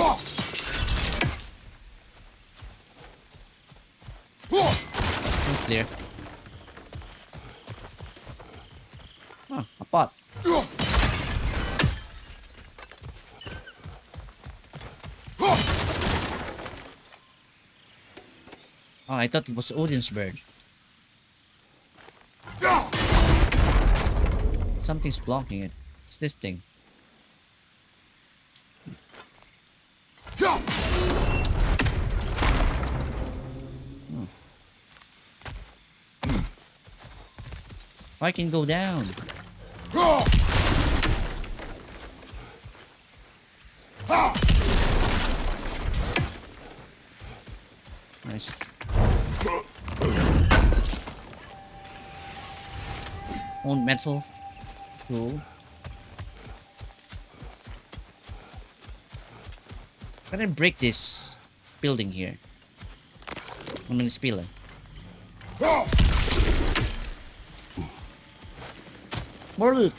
Seems clear. Oh, a pot. Oh, I thought it was Odin's bird. Something's blocking it. It's this thing. Hmm. I can go down. Nice. Own metal. Cool. Can I break this building here? I'm gonna spill it. More loot.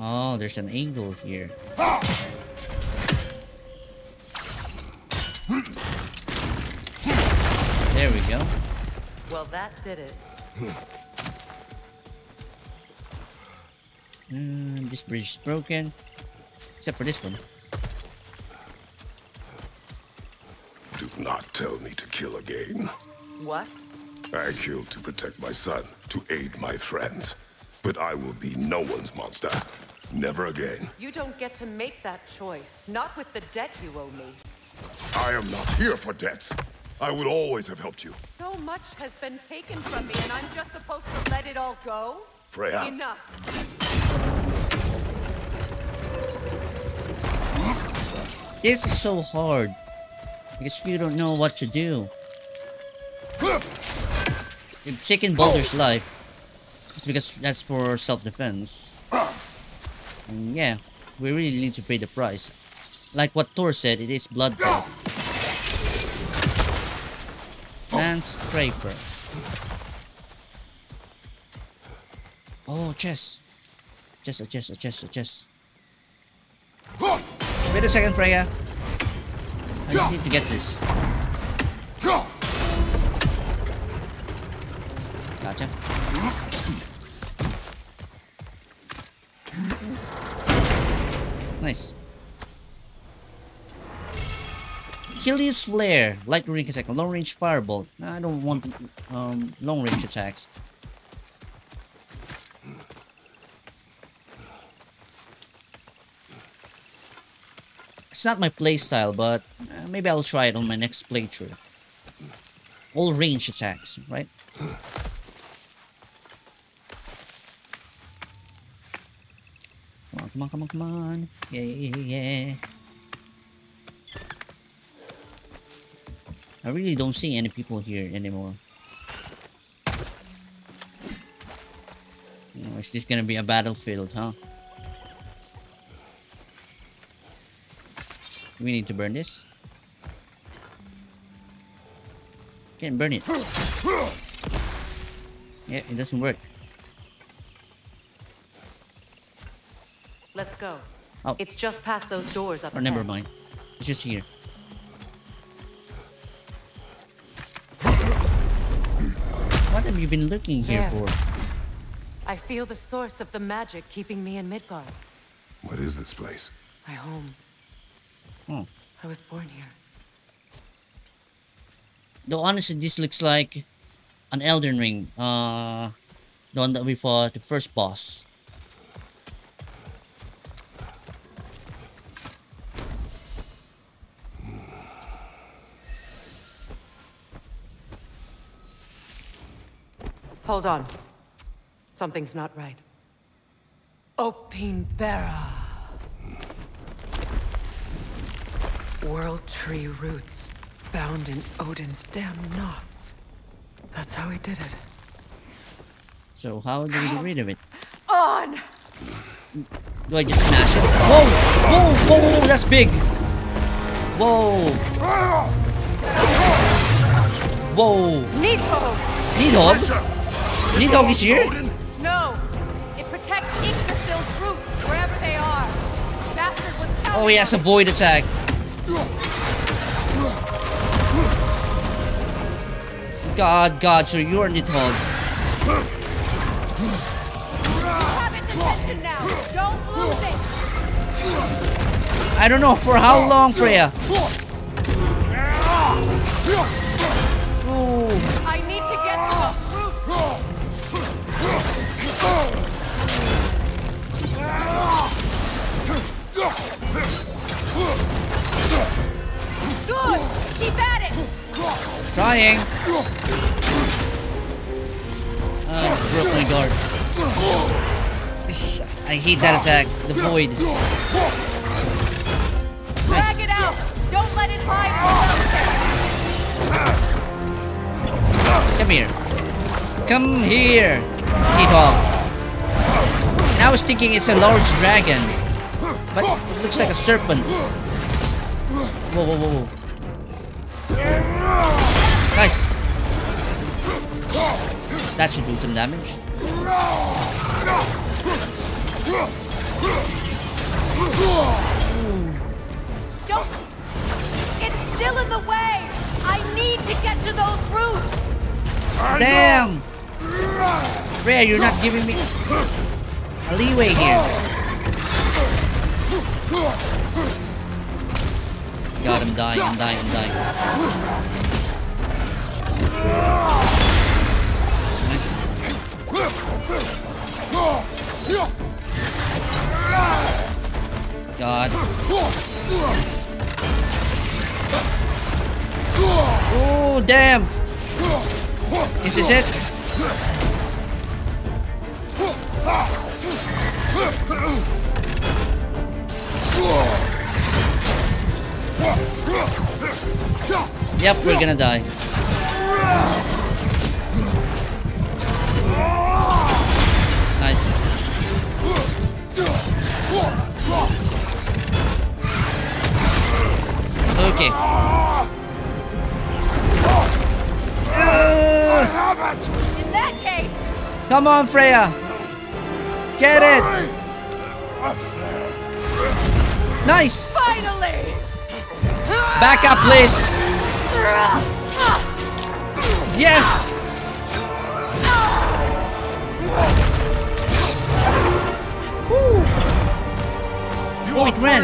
Oh, there's an angle here. Well, that did it. Mm, this bridge is broken. Except for this one. Do not tell me to kill again. What? I killed to protect my son, to aid my friends. But I will be no one's monster. Never again. You don't get to make that choice. Not with the debt you owe me. I am not here for debts. I would always have helped you. So much has been taken from me, and I'm just supposed to let it all go? Freya. Enough. This is so hard. Because you don't know what to do. You've taken Baldur's oh. life. It's because that's for self-defense. And yeah, we really need to pay the price. Like what Thor said, it is blood And Scraper. Oh, chest. Chest, a chest, a a. Wait a second, Freya. I just need to get this. Gotcha. Nice. Achilles Flare, light range attack, long range firebolt. I don't want um, long range attacks. It's not my playstyle, but uh, maybe I'll try it on my next playthrough. All range attacks, right? Come on, come on, come on, come on. Yeah, yeah, yeah, I really don't see any people here anymore. Oh, is this gonna be a battlefield, huh? We need to burn this. Can't burn it. Yeah, it doesn't work. Let's go. Oh. It's just past those doors up oh, Or ahead. never mind. It's just here. You been looking here There. for? I feel the source of the magic keeping me in Midgard. What is this place? My home. Oh. I was born here. Though honestly, this looks like an Elden Ring. Uh, the one that we fought, the first boss. Hold on. Something's not right. Opine Bara. World tree roots bound in Odin's damn knots. That's how he did it. So how do we get rid of it? On! Do I just smash it? Whoa! Whoa! Whoa! Whoa! That's big! Whoa! Ah! Whoa! Nidhogg! Nidhogg? Nidhogg is here? No! It protects Yggdrasil's roots wherever they are. Bastard was Oh, he has a void attack. God, God, so you're Nidhogg. Have its attention now! Don't lose it! I don't know, for how long, Freya? Ooh. Good! Keep at it! Trying. Uh, broke my guard. I hate that attack. The void. Drag it out! Don't let it hide Come here. Come here. Nidhogg. And I was thinking it's a large dragon. But it looks like a serpent. Whoa, whoa, whoa, whoa. Nice. That should do some damage. Don't. It's still in the way. I need to get to those roots. Damn! Freya, you're not giving me a leeway here. God, I'm dying, I'm dying, I'm dying. Nice. God. Oh, damn! Is this it? Yep, we're gonna die. Nice. Okay. In that case, Come on, Freya. Get it. Nice. finally. Back up, please. Yes. Woo. Oh, it ran.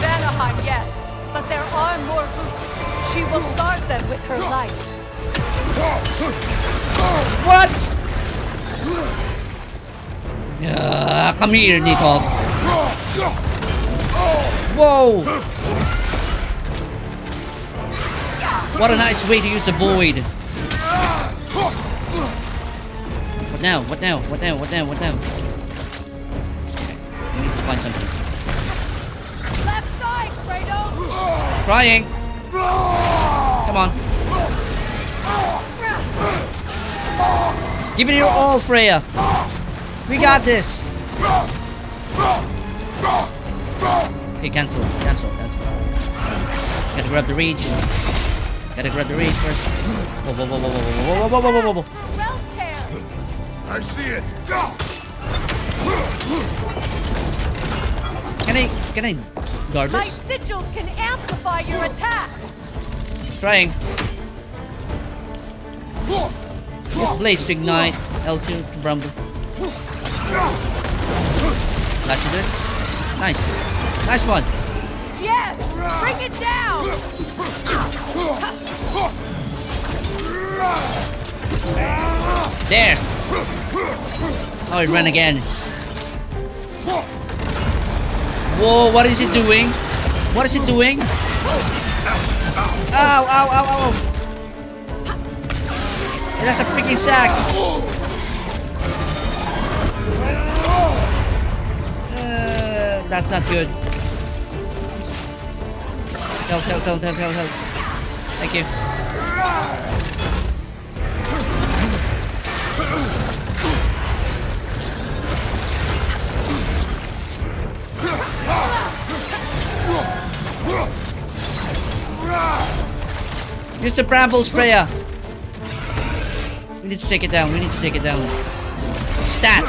Vanaheim, yes, but there are more roots. She will guard them with her light. What? Yeah, come here, Nidhogg. Whoa! What a nice way to use the void. What now? What now? What now? What now? What now? Okay, we need to find something. Left side, Kratos. Trying. Come on. Give it your all, Freya. We got this. Okay, cancel, cancel, cancel. Gotta grab the reach. Gotta grab the reach first. Whoa, whoa, whoa, whoa, whoa, whoa, whoa, whoa, whoa, whoa, whoa. I see it. Go. Can I, can I guard My sigils can amplify your attack. Trying. Use blades to ignite. L2 to rumble. That should do it. Nice. Nice one. Yes, bring it down. There. Oh, it ran again. Whoa, what is it doing? What is it doing? Ow, ow, ow, ow, ow. It has a freaking sack. Uh, that's not good. Tell, tell, tell, tell, tell, tell. Thank you. Use the brambles, Freya. We need to take it down. We need to take it down. Stat.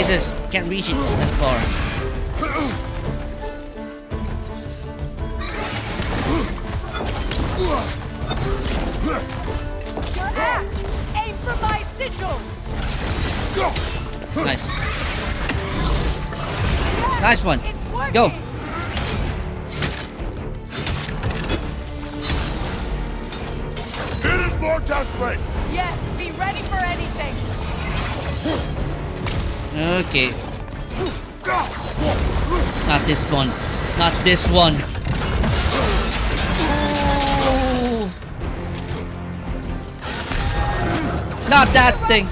Jesus, can't reach it that far. Aim for my sigils. Nice. Nice one. Go. Desperate. Yes, be ready for anything. Okay. Not this one. Not this one. Ooh. Not that thing.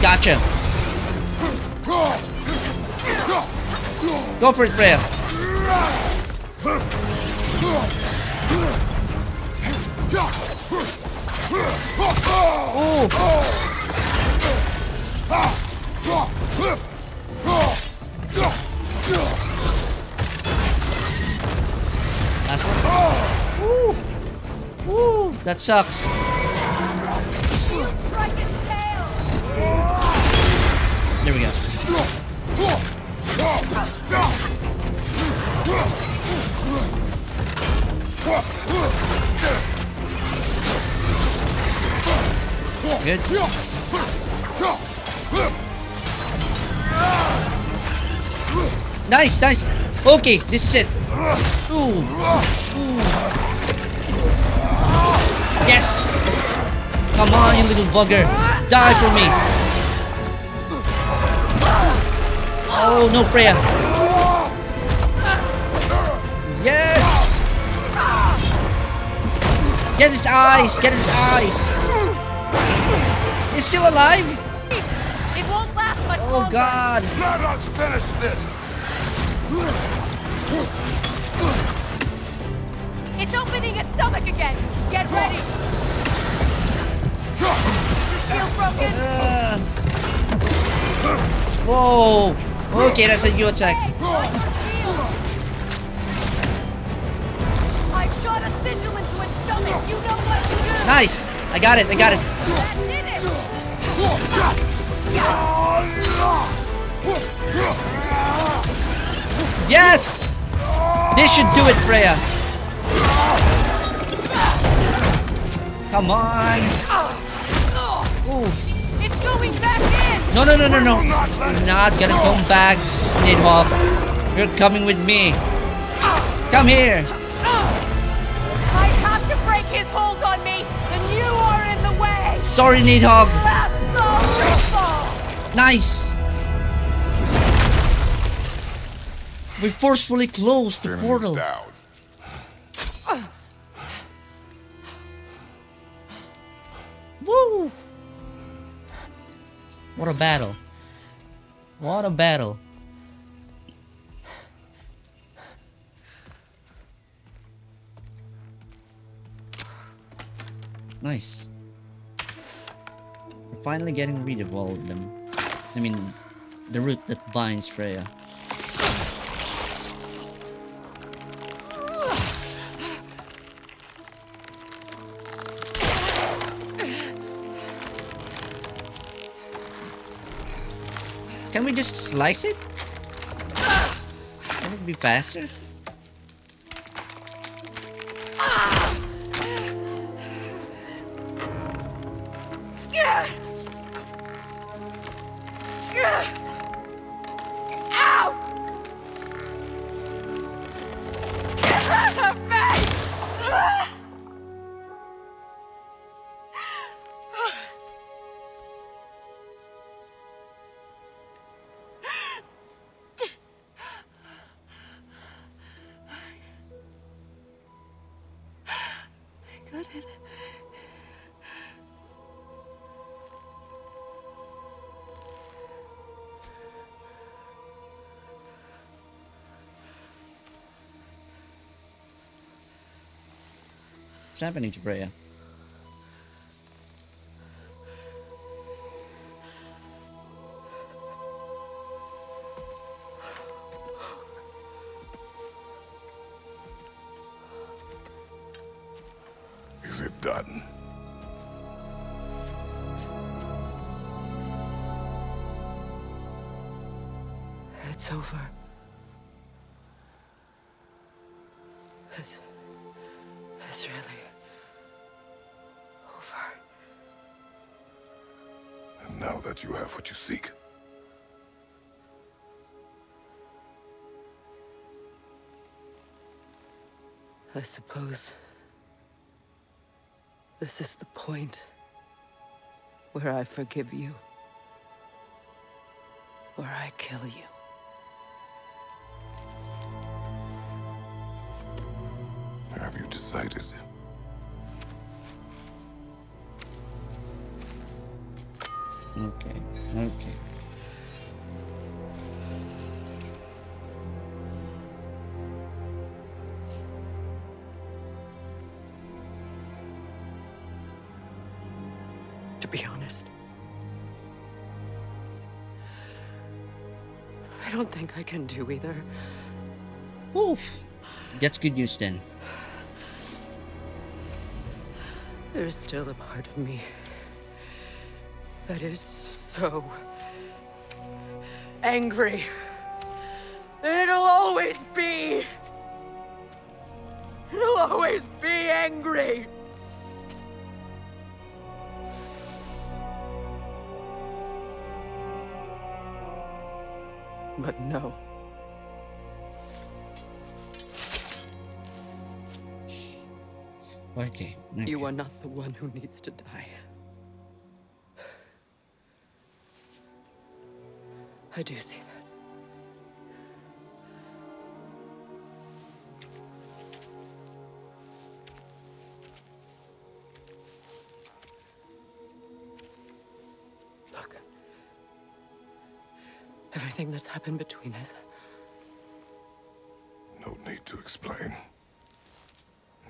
Gotcha. Go for it, Freya. Last one. Woo! Woo! That sucks. Nice, nice. Okay, this is it. Ooh. Ooh. Yes! Come on, you little bugger. Die for me. Oh, no, Freya. Yes! Get his eyes! Get his eyes! He's still alive? It won't last much Oh, longer. God. Let us finish this! It's opening its stomach again. Get ready. Shield broken. Uh. Whoa! Okay, that's a new attack. I shot a sigil into its stomach. You know what to do. Nice! I got it, I got it. That did it. Yes! This should do it, Freya. Come on. Ooh. It's going back in. No, no, no, no, no. You're not gonna come back, Nidhogg. You're coming with me. Come here. I have to break his hold on me, Sorry, Nidhogg. Nice. We forcefully closed the portal. Woo! What a battle. What a battle. Nice. Finally getting rid of all of them. I mean, the root that binds Freya. Can we just slice it? Can it be faster? What's happening to Freya? Is it done? It's over. That you have what you seek, I suppose. This is the point where I forgive you. Where I kill you. have you decided? Don't think I can do either. Oof. That's good news then. There's still a part of me that is so angry. And it'll always be. It'll always be angry. But no. Okay. You are not the one who needs to die. I do see that. Everything that's happened between us. No need to explain.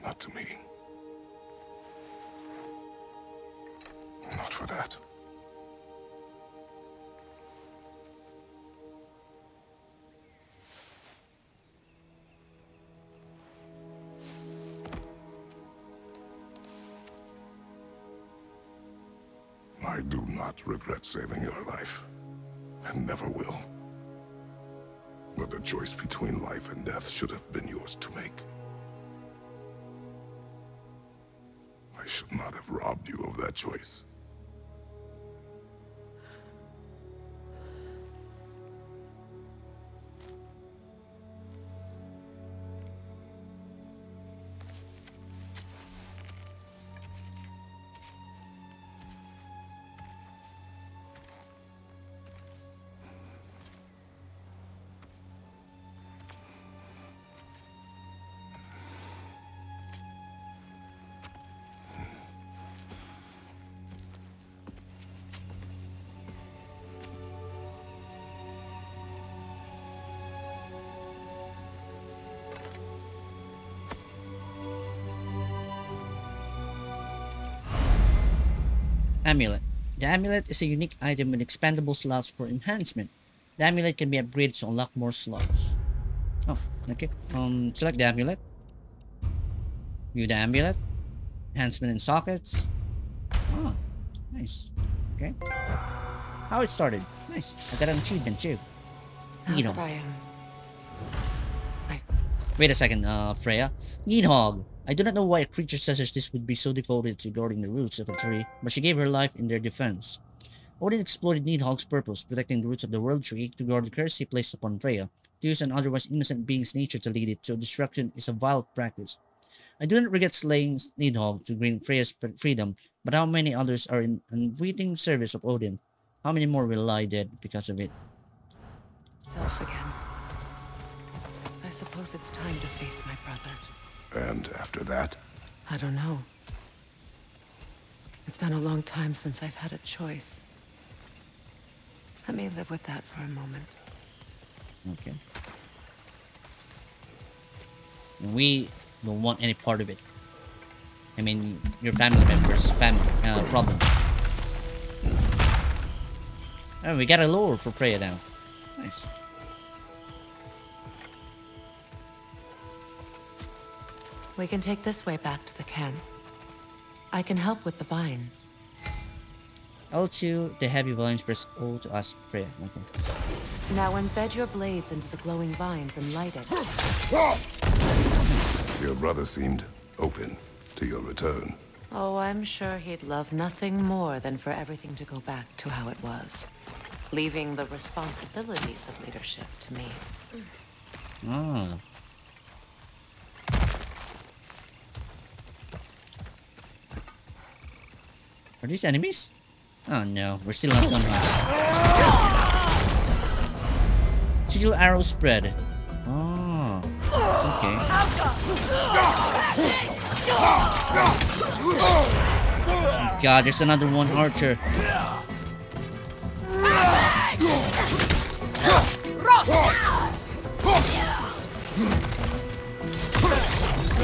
Not to me. Not for that. I do not regret saving your life, and never will. The choice between life and death should have been yours to make. I should not have robbed you of that choice. Amulet. The amulet is a unique item with expandable slots for enhancement. The amulet can be upgraded to unlock more slots. Oh, okay. Um, select the amulet. View the amulet. Enhancement in sockets. Oh, nice. Okay. How it started. Nice. I got an achievement too. Nidhogg. Wait a second, uh, Freya. Nidhogg. I do not know why a creature such as this would be so devoted to guarding the roots of a tree, but she gave her life in their defense. Odin exploited Nidhogg's purpose, protecting the roots of the world tree to guard the curse he placed upon Freya. To use an otherwise innocent being's nature to lead it to destruction is a vile practice. I do not regret slaying Needhog to bring Freya's freedom, but how many others are in unwitting service of Odin? How many more will lie dead because of it? It's Self again. I suppose it's time to face my brother. And after that, I don't know. It's been a long time since I've had a choice. Let me live with that for a moment. Okay. We don't want any part of it. I mean, your family members' family uh, problem. Oh, we got a lore for Freya now. Nice. We can take this way back to the camp. I can help with the vines. L2, the heavy volumes press O to ask Freya. Okay. Now embed your blades into the glowing vines and light it. your brother seemed open to your return. Oh, I'm sure he'd love nothing more than for everything to go back to how it was, leaving the responsibilities of leadership to me. Ah. Are these enemies? Oh no, we're still not done. Sigil arrow spread. Oh. Okay. God, there's another one archer.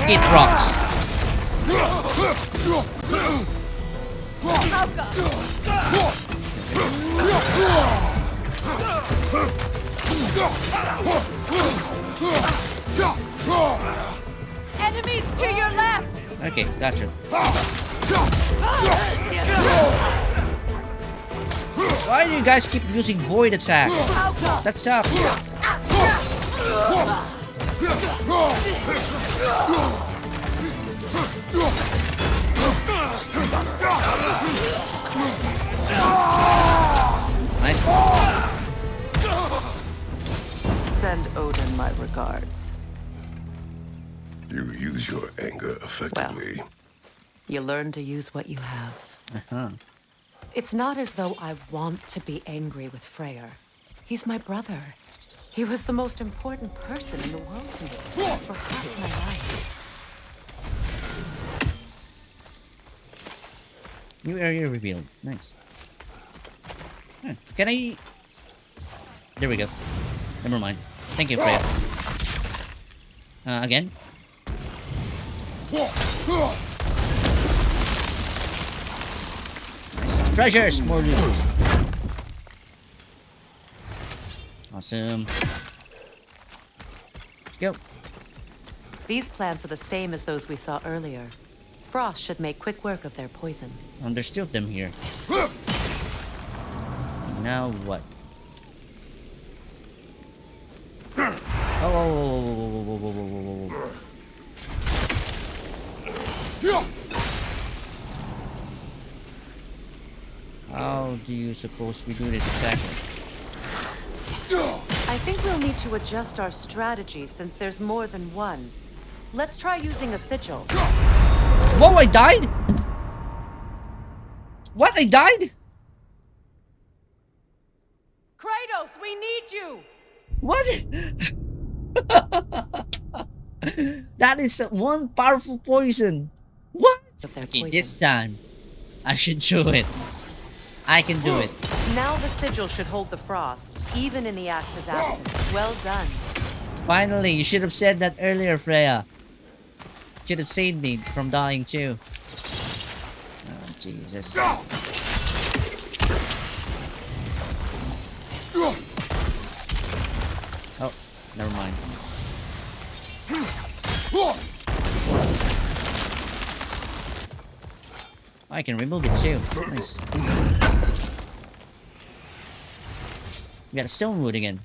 It rocks. Enemies to your left! Okay, gotcha. Why do you guys keep using void attacks? That sucks. Nice. Send Odin my regards. You use your anger effectively. Well, You learn to use what you have. Uh-huh. It's not as though I want to be angry with Freyr. He's my brother. He was the most important person in the world to me for half my life. New area revealed. Nice. Huh. Can I... There we go. Never mind. Thank you, Freya. Uh, again? Nice. Treasures! More loot. Awesome. Let's go. These plants are the same as those we saw earlier. Frost should make quick work of their poison. And there's two of them here. now what? How do you suppose we do this exactly? I think we'll need to adjust our strategy since there's more than one. Let's try using a sigil. Whoa, I died? What? I died? Kratos, we need you! What? that is one powerful poison. What? Okay, poison. this time I should do it. I can do it. Now the sigil should hold the frost, even in the axe's absence. Well done. Finally, you should have said that earlier, Freya. Should have saved me from dying too. Oh, Jesus. Oh, never mind. I can remove it too. Nice. We got a stone wood again.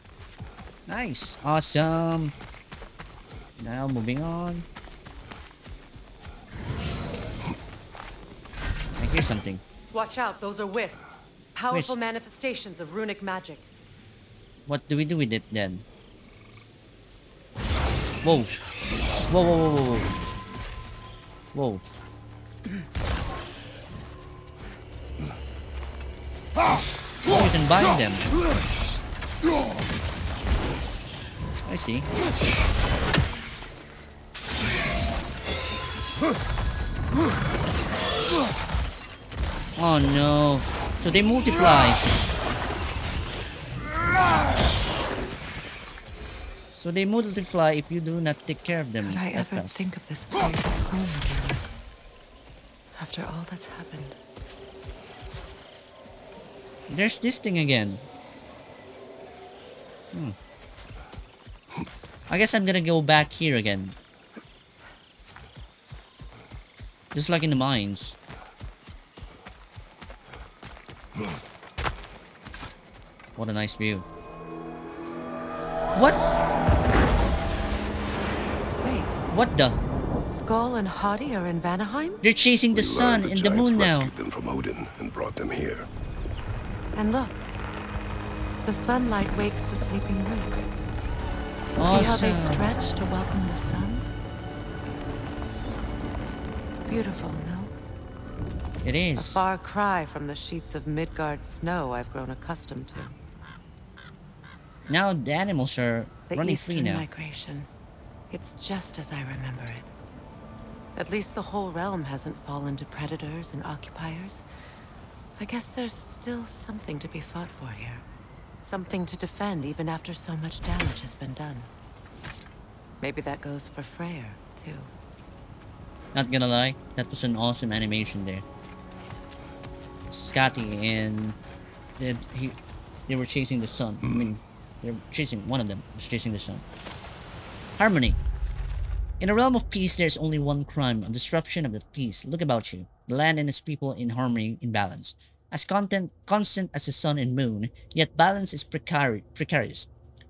Nice. Awesome. Now moving on. Hear something. Watch out, those are wisps. Powerful Wisps. manifestations of runic magic. What do we do with it then? Whoa. Whoa, whoa, whoa, whoa, whoa. Whoa. Oh, you can bind them. I see. Oh no. So they multiply. So they multiply if you do not take care of them. Could I ever fast. think of this place as home again? After all that's happened. There's this thing again. Hmm. I guess I'm gonna go back here again. Just like in the mines. What a nice view. What? Wait, What the? Sköll and Hati are in Vanaheim? They're chasing the We sun learned and the giants moon now. rescued them from Odin and brought them here. And look, the sunlight wakes the sleeping roots. See how they stretch to welcome the sun? Beautiful, It A far cry from the sheets of Midgard snow I've grown accustomed to. Now the animals are The running eastern free now. migration. It's just as I remember it. At least the whole realm hasn't fallen to predators and occupiers. I guess there's still something to be fought for here. Something to defend even after so much damage has been done. Maybe that goes for Freyr, too. Not gonna lie, that was an awesome animation there. Scotty and they, he, they were chasing the sun. I mean, They're chasing one of them. Was chasing the sun. Harmony. In a realm of peace, there's only one crime: a disruption of the peace. Look about you. The land and its people in harmony, in balance. As content, constant as the sun and moon, yet balance is precari- precarious.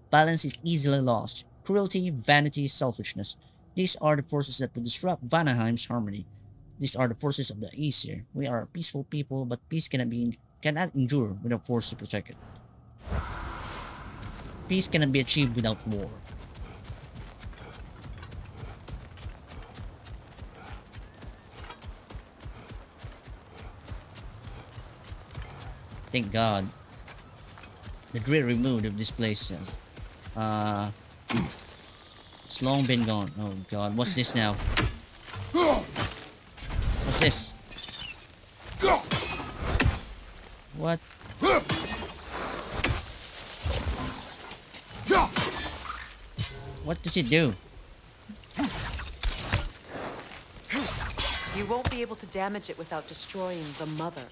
Balance is easily lost. Cruelty, vanity, selfishness. These are the forces that will disrupt Vanaheim's harmony. These are the forces of the Aesir. We are a peaceful people, but peace cannot be cannot endure without force to protect it. Peace cannot be achieved without war. Thank God. The dreary mood of this place is, uh, it's long been gone. Oh God, what's this now? What? What does it do? You won't be able to damage it without destroying the mother.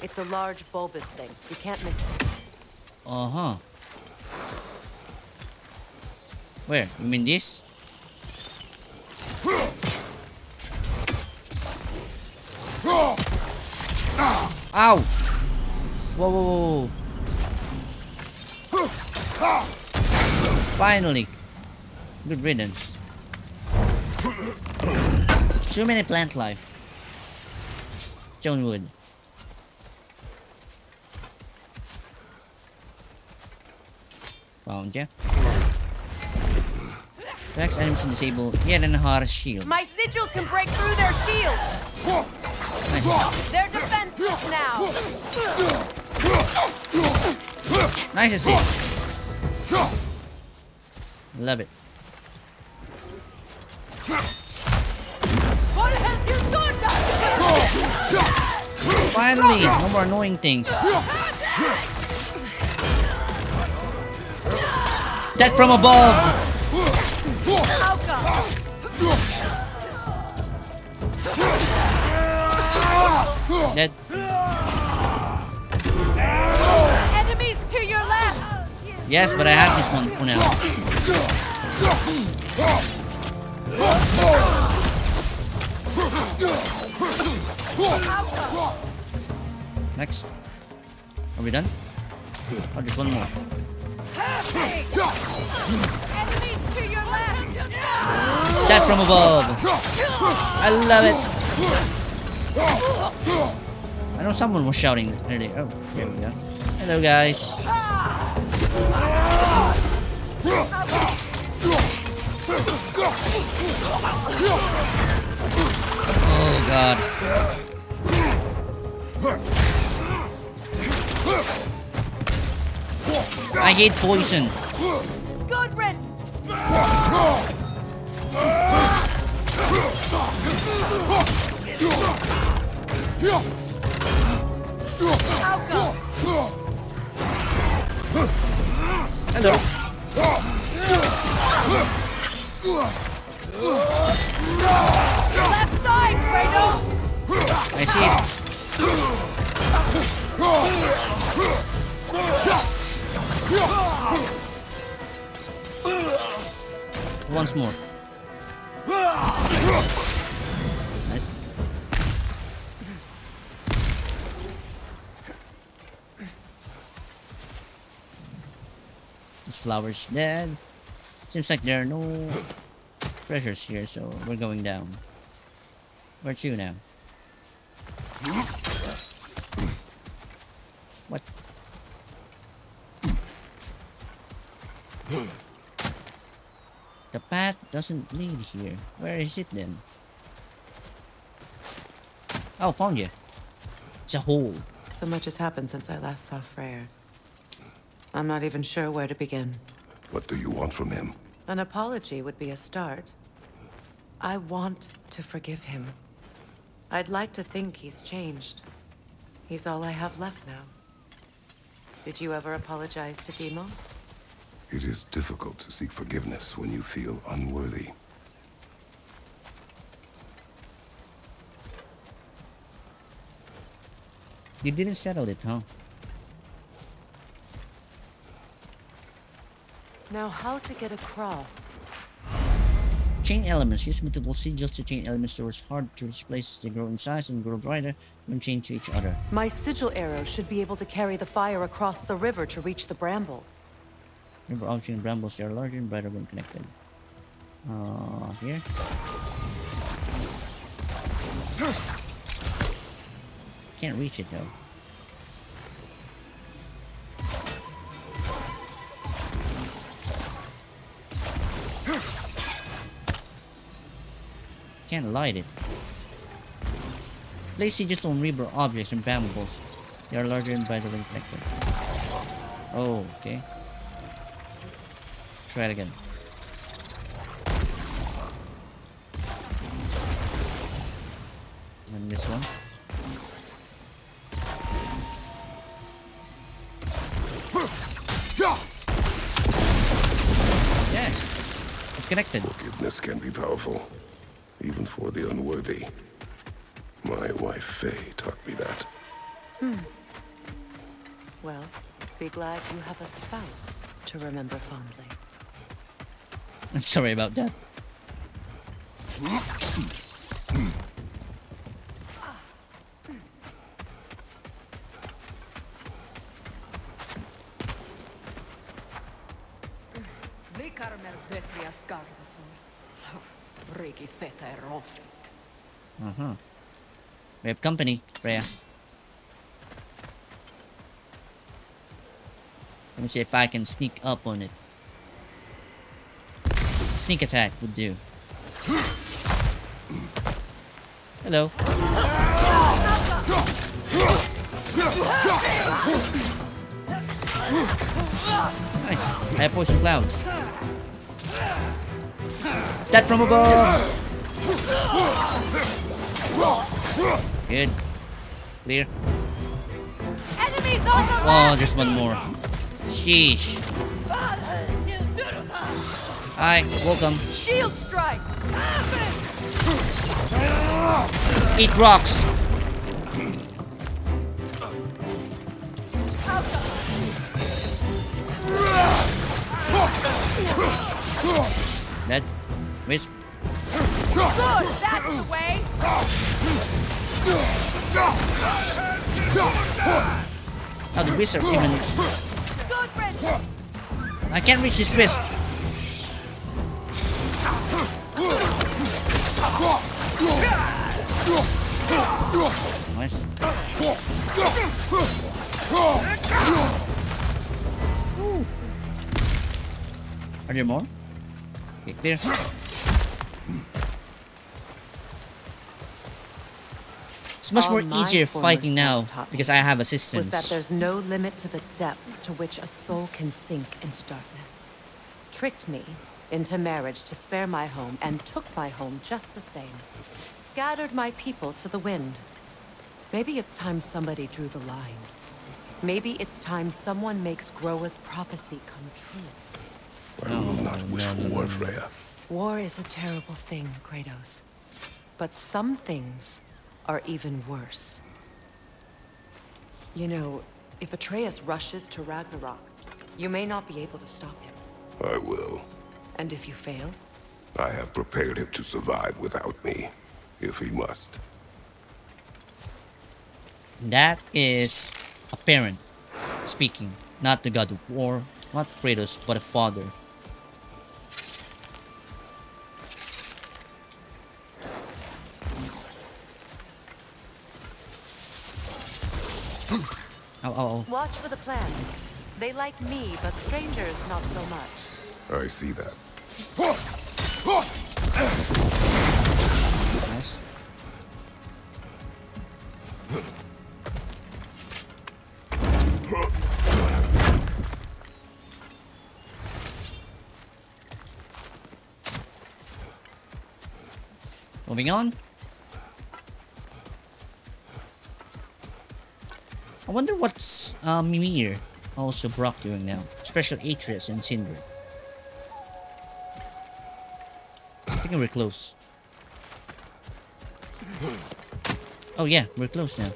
It's a large bulbous thing. You can't miss it. Uh-huh. Where? You mean this? Ow! Whoa, whoa, whoa. Finally. Good riddance. Too many plant life. Stone wood. Found ya. Tracks items and disable yet another shield. My sigils can break through their shields! Nice. They're defenseless now! Nice assist. Love it. Finally, no more annoying things. Death from above! Yes, but I have this one for now. Next. Are we done? Oh, just one more. Death from above! I love it! I know someone was shouting earlier. Oh, here we go. Hello, guys. Oh, God. I hate poison. Flower's dead. Seems like there are no treasures here, so we're going down. Where to now? What? The path doesn't lead here. Where is it then? Oh, found you. It's a hole. So much has happened since I last saw Freyr. I'm not even sure where to begin. What do you want from him? An apology would be a start. I want to forgive him. I'd like to think he's changed. He's all I have left now. Did you ever apologize to Deimos? It is difficult to seek forgiveness when you feel unworthy. You didn't settle it, huh? Now, how to get across? Chain elements. Use multiple sigils to chain elements towards hard to reach as They grow in size and grow brighter when chained to each other. My sigil arrow should be able to carry the fire across the river to reach the bramble. Remember objects and brambles, they are larger and brighter when connected. Uh, here. Can't reach it though. Can't light it. Place just on river objects and brambles. They are larger and when connected. Oh, okay. Try it again. And this one. Yes. Connected. Forgiveness can be powerful, even for the unworthy. My wife Faye taught me that. Hmm. Well, be glad you have a spouse to remember fondly. I'm sorry about that. Uh-huh. We have company, Freya. Let me see if I can sneak up on it. Sneak attack would do. Hello. Nice. I have poison clouds. That from above. Good. Clear. Oh, just one more. Sheesh. Hi, welcome. Shield strike! Eat rocks. Wisp. Good, that's the way. Oh, the wisp are even. Good, I can't reach this wisp. Nice. Are there more? Okay, clear. It's much All more easier fighting now scouts taught me because I have assistance. Was assistance. that there's no limit to the depth to which a soul can sink into darkness. Tricked me into marriage to spare my home and took my home just the same. Scattered my people to the wind. Maybe it's time somebody drew the line. Maybe it's time someone makes Groa's prophecy come true. I will not wish for war, Freya. War is a terrible thing, Kratos. But some things are even worse. You know, if Atreus rushes to Ragnarok, you may not be able to stop him. I will. And if you fail, I have prepared him to survive without me, if he must. That is a parent speaking, not the god of war, not Kratos, but a father. Oh, oh, oh. watch for the plants. They like me, but strangers not so much. I see that. Nice. Moving on. I wonder what's uh, Mimir also Brok doing now, Special Atreus and Tinder. I think we're close. Oh yeah, we're close now.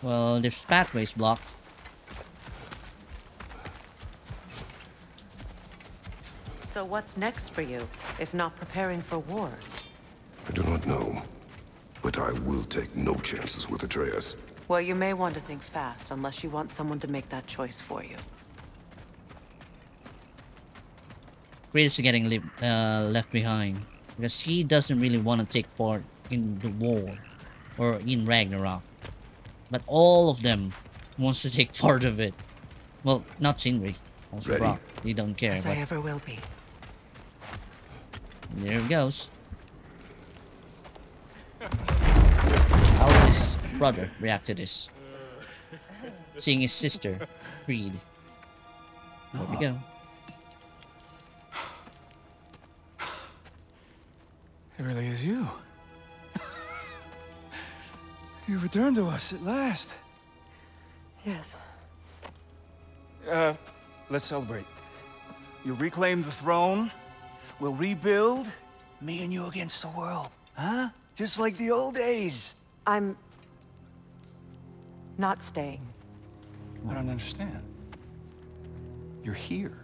Well, this pathway is blocked. So what's next for you, if not preparing for war? I do not know. But I will take no chances with Atreus. Well, you may want to think fast, unless you want someone to make that choice for you. Kratos is getting uh, left behind because he doesn't really want to take part in the war or in Ragnarok. But all of them wants to take part of it. Well, not Sindri. Also Ready? Brok. He don't care. As but I ever will be. there it goes. How will his brother react to this? Seeing his sister, Creed. There we go. It really is you. you returned to us at last. Yes. Uh, let's celebrate. You reclaim the throne. We'll rebuild. Me and you against the world. Huh? Just like the old days. I'm... not staying. I don't understand. You're here.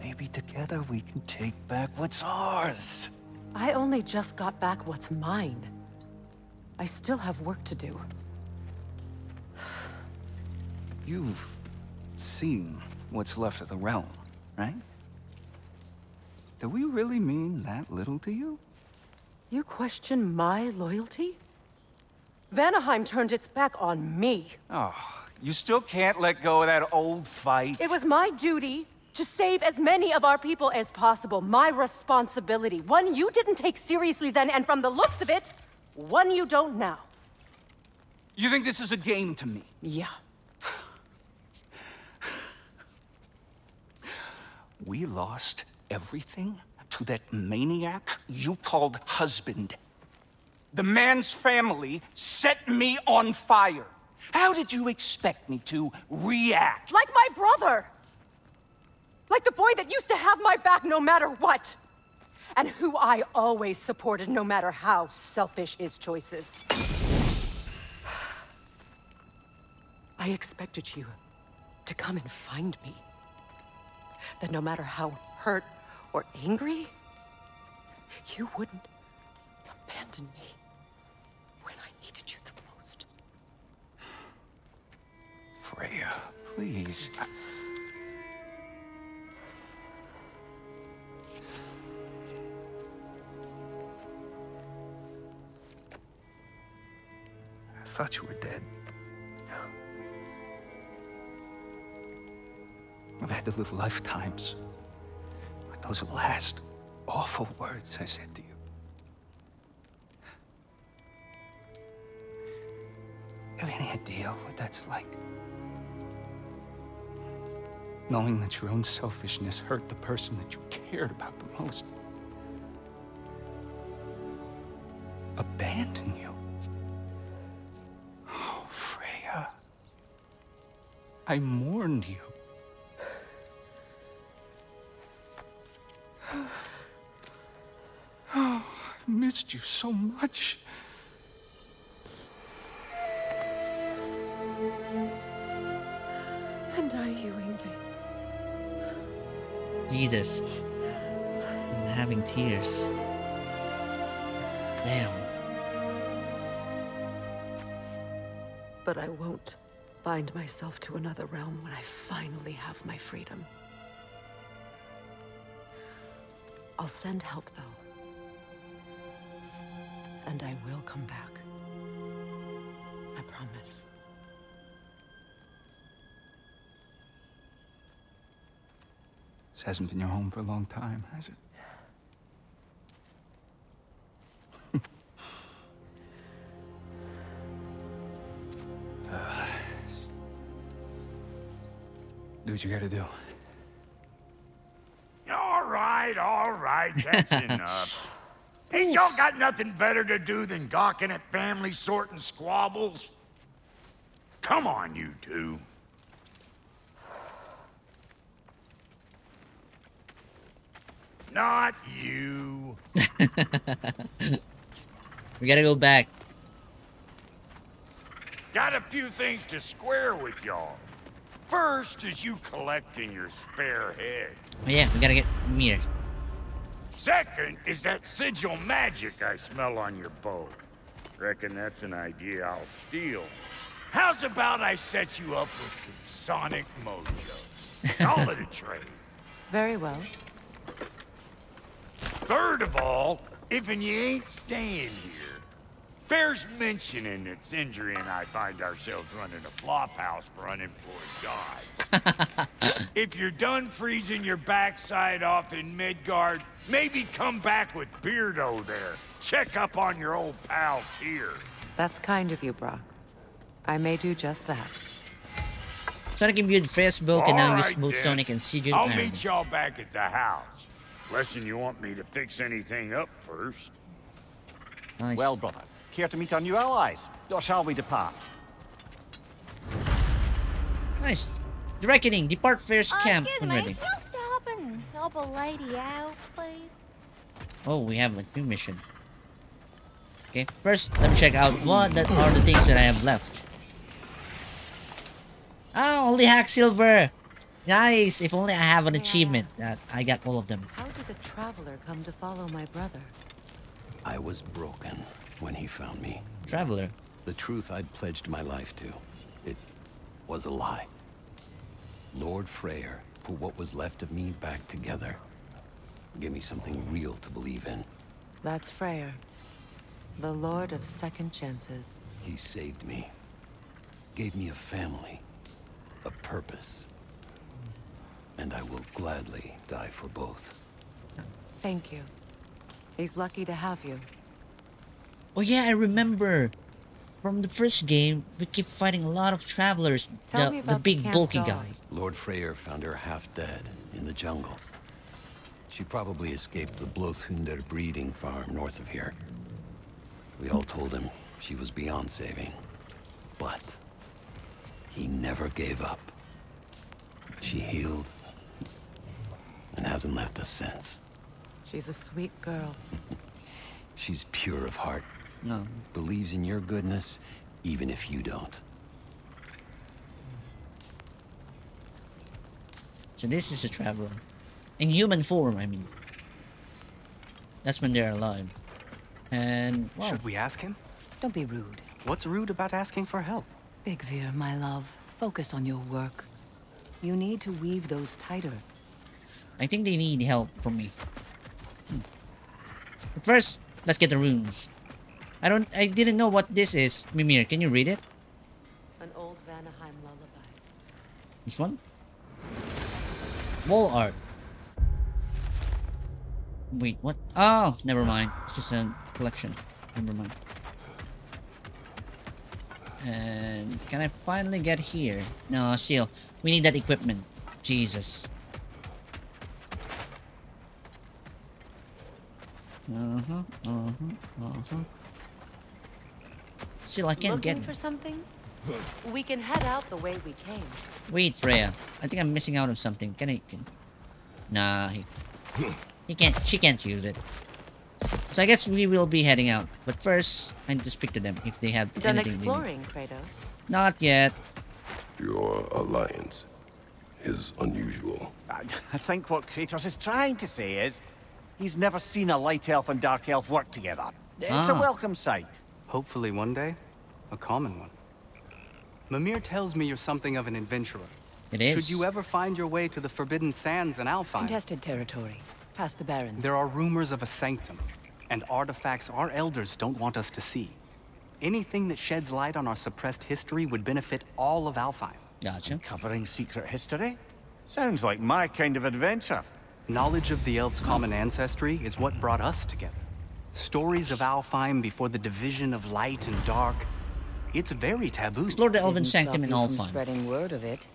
Maybe together we can take back what's ours. I only just got back what's mine. I still have work to do. You've seen what's left of the realm, right? Do we really mean that little to you? You question my loyalty? Vanaheim turned its back on me. Oh, you still can't let go of that old fight. It was my duty to save as many of our people as possible. My responsibility. One you didn't take seriously then, and from the looks of it, one you don't now. You think this is a game to me? Yeah. We lost everything to that maniac you called husband. The man's family set me on fire. How did you expect me to react? Like my brother! Like the boy that used to have my back no matter what! And who I always supported no matter how selfish his choices. I expected you to come and find me. That no matter how hurt or angry, you wouldn't abandon me Freya, please. I- I thought you were dead. I've had to live lifetimes with those last awful words I said to you. Have any idea what that's like? Knowing that your own selfishness hurt the person that you cared about the most. Abandon you. Oh, Freya. I mourned you. Oh, I've missed you so much. Jesus. I'm having tears. Damn. But I won't bind myself to another realm when I finally have my freedom. I'll send help, though. And I will come back. This hasn't been your home for a long time, has it? Uh, do what you gotta do. All right, all right, that's enough. Ain't y'all got nothing better to do than gawking at family sorting squabbles? Come on, you two. Not you. We gotta go back. Got a few things to square with y'all. First is you collecting your spare head. Oh yeah, we gotta get Mimir. Second is that sigil magic I smell on your bow. Reckon that's an idea I'll steal. How's about I set you up with some sonic mojo? Call it a trade. Very well. Third of all, if and you ain't staying here, bears mentioning that Sindri and I find ourselves running a flop house for unemployed gods. if you're done freezing your backside off in Midgard, maybe come back with Beardo there. Check up on your old pal Tyr. That's kind of you, Brok. I may do just that. Sonic imbued Facebook and now All use right, both then. Sonic and Sigil I'll meet y'all back at the house. Lesson you want me to fix anything up first. Nice. Well, brother, care to meet our new allies? Or shall we depart? Nice. The Reckoning, depart first Uh, camp excuse when me, ready. can stop and help a lady out, please? Oh, we have a new mission. Okay, first let me check out what that are the things that I have left. Ah, only Hacksilver. Nice. If only I have an achievement that I got all of them. How did the traveler come to follow my brother? I was broken when he found me. Traveler. The truth I'd pledged my life to. It was a lie. Lord Freyr put what was left of me back together. Gave me something real to believe in. That's Freyr, the Lord of Second Chances. He saved me. Gave me a family. A purpose. And I will gladly die for both. Thank you. He's lucky to have you. Oh yeah, I remember. From the first game, we keep fighting a lot of travelers. Tell the, me the about the big camp bulky dog. guy. Lord Freyr found her half dead in the jungle. She probably escaped the Blothunder breeding farm north of here. We all told him she was beyond saving. But he never gave up. She healed and hasn't left us since. She's a sweet girl. She's pure of heart. No. Believes in your goodness, even if you don't. So this is a traveler. In human form, I mean. That's when they're alive. And, wow. Should we ask him? Don't be rude. What's rude about asking for help? Big Veer, my love, focus on your work. You need to weave those tighter. I think they need help from me. Hmm. But first, let's get the runes. I don't I didn't know what this is. Mimir, can you read it? An old Vanaheim lullaby. This one? Wall art. Wait, what? Oh, never mind. It's just a collection. Never mind. And can I finally get here? No, still. We need that equipment. Jesus. Uh-huh, uh-huh, uh-huh. Still, I can't Looking get for something? We can head out the way we came. Wait, Freya. I think I'm missing out on something. Can I? Can... Nah, he, he can't. She can't use it. So I guess we will be heading out. But first, I need to speak to them if they have Done anything. they need. exploring, Kratos. Not yet. Your alliance is unusual. I, I think what Kratos is trying to say is he's never seen a light elf and dark elf work together. It's a Ah. welcome sight. Hopefully one day, a common one. Mimir tells me you're something of an adventurer. It is. Should you ever find your way to the Forbidden Sands in Alfheim, Contested territory. Past the Barrens. there are rumors of a sanctum, and artifacts our elders don't want us to see. Anything that sheds light on our suppressed history would benefit all of Alfheim. Gotcha. Covering secret history? Sounds like my kind of adventure. Knowledge of the elves' common ancestry is what brought us together. Stories of Alfheim before the division of light and dark. It's very taboo. Explore the Elven Didn't Sanctum in you Alfheim. spreading word of it.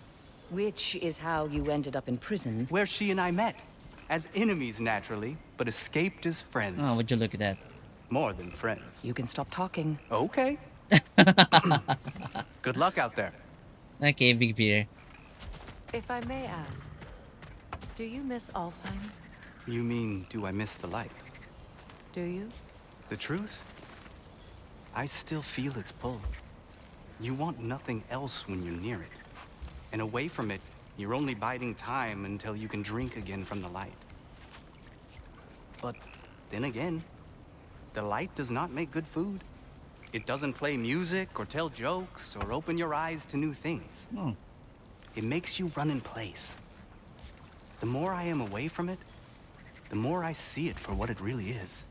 Which is how you ended up in prison. Where she and I met. As enemies, naturally, but escaped as friends. Oh, would you look at that? More than friends. You can stop talking. Okay. Good luck out there. Okay, Big Peter. If I may ask, do you miss Alfheim? You mean, do I miss the light? Do you? The truth? I still feel its pull. You want nothing else when you're near it. And away from it, you're only biding time until you can drink again from the light. But then again, the light does not make good food. It doesn't play music or tell jokes or open your eyes to new things. Hmm. It makes you run in place. The more I am away from it, the more I see it for what it really is.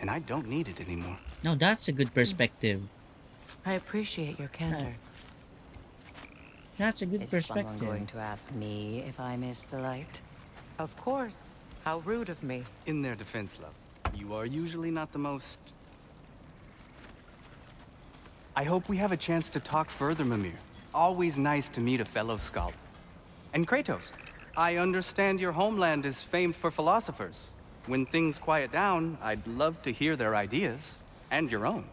And I don't need it anymore. No, that's a good perspective. I appreciate your candor. That's a good Is perspective. someone going to ask me if I miss the light? Of course. How rude of me. In their defense, love, you are usually not the most... I hope we have a chance to talk further, Mimir. Always nice to meet a fellow scholar. And Kratos, I understand your homeland is famed for philosophers. When things quiet down, I'd love to hear their ideas. And your own.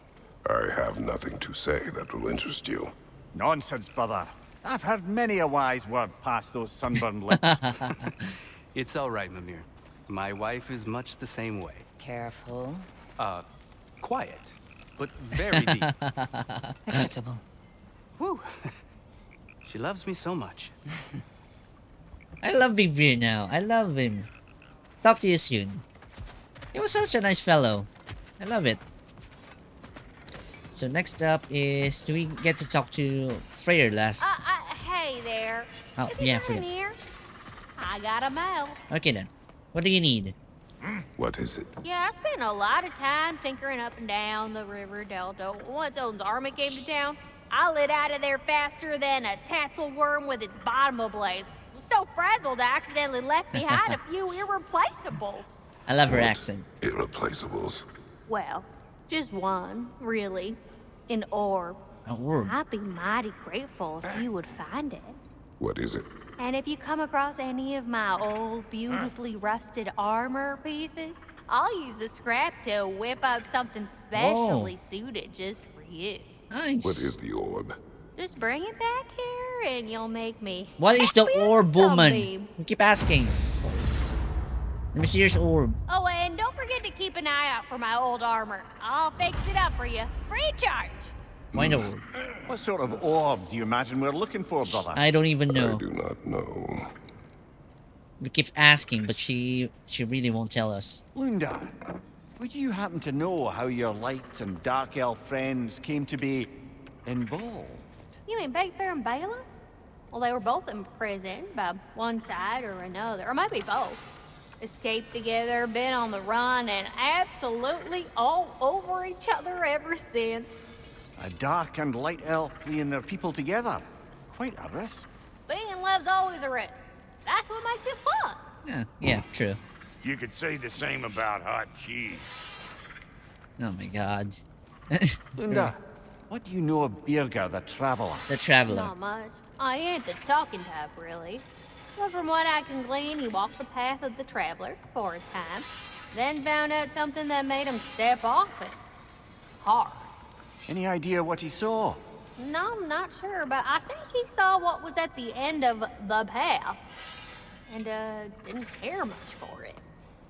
I have nothing to say that will interest you. Nonsense, brother. I've heard many a wise word pass those sunburned lips. It's all right, Mimir. My wife is much the same way. Careful. Uh, quiet, but very deep. Acceptable. Whew. She loves me so much. I love Vivir now. I love him. Talk to you soon. He was such a nice fellow. I love it. So next up is do we get to talk to Freyr last? Uh, uh, hey there. Oh, If yeah, come forget. here, I got a mail. Okay then. What do you need? What is it? Yeah, I spent a lot of time tinkering up and down the river delta. Once Odin's army came to town, I lit out of there faster than a tassel worm with its bottom ablaze. Was so frazzled I accidentally left behind a few irreplaceables. I love her accent. Irreplaceables. Well, just one, really. An orb. A orb. I'd be mighty grateful if you would find it. What is it? And if you come across any of my old, beautifully rusted armor pieces, I'll use the scrap to whip up something specially suited just for you. Nice. What is the orb? Just bring it back here and you'll make me. What is the orb, a woman? sunbeam. You keep asking. The mysterious orb. Oh, and don't forget to keep an eye out for my old armor. I'll fix it up for you. Free charge. Why hmm. no? what sort of orb do you imagine we're looking for, brother? I don't even know. I know. do not know. We keep asking, but she she really won't tell us. Lunda, would you happen to know how your light and dark elf friends came to be involved? You mean Bigfair and Bela? Well, they were both in prison by one side or another, or maybe both. Escaped together, been on the run, and absolutely all over each other ever since. A dark and light elf fleeing their people together. Quite a risk. Being in love's always a risk. That's what makes it fun. Yeah, yeah, true. You could say the same about hot cheese. Oh my god. Lunda, what do you know of Birgir the Traveler? The Traveler. Not much. I ain't the talking type, really. But from what I can glean, he walked the path of the traveler for a time, then found out something that made him step off it. Hard. Any idea what he saw? No, I'm not sure, but I think he saw what was at the end of the path. And, uh, didn't care much for it.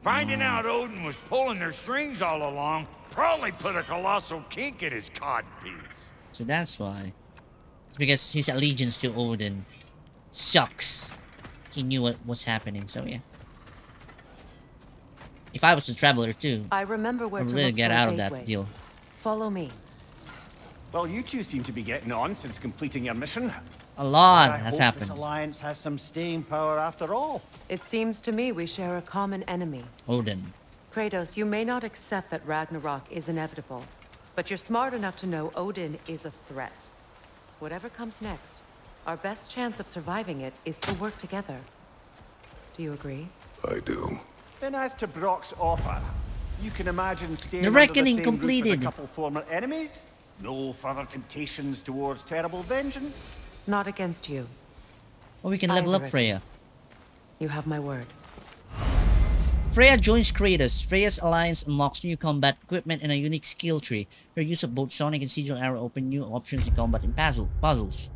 Finding out Odin was pulling their strings all along probably put a colossal kink in his codpiece. So that's why. It's because his allegiance to Odin sucks. He knew what was happening, so yeah. If I was a traveler too, I remember where I'd to really get a out of that gateway. deal. Follow me. Well, you two seem to be getting on since completing your mission. A lot I has hope happened. This alliance has some staying power after all. It seems to me we share a common enemy. Odin. Kratos, you may not accept that Ragnarok is inevitable, but you're smart enough to know Odin is a threat. Whatever comes next, our best chance of surviving it is to work together. Do you agree? I do. Then as to Brok's offer, you can imagine staying The under reckoning the same roof as completed. a couple former enemies? No further temptations towards terrible vengeance? Not against you. Or we can level up Either. Freya. You have my word. Freya joins Kratos. Freya's alliance unlocks new combat equipment and a unique skill tree. Her use of both Sonic and Sigil Arrow open new options in combat and puzzle puzzles.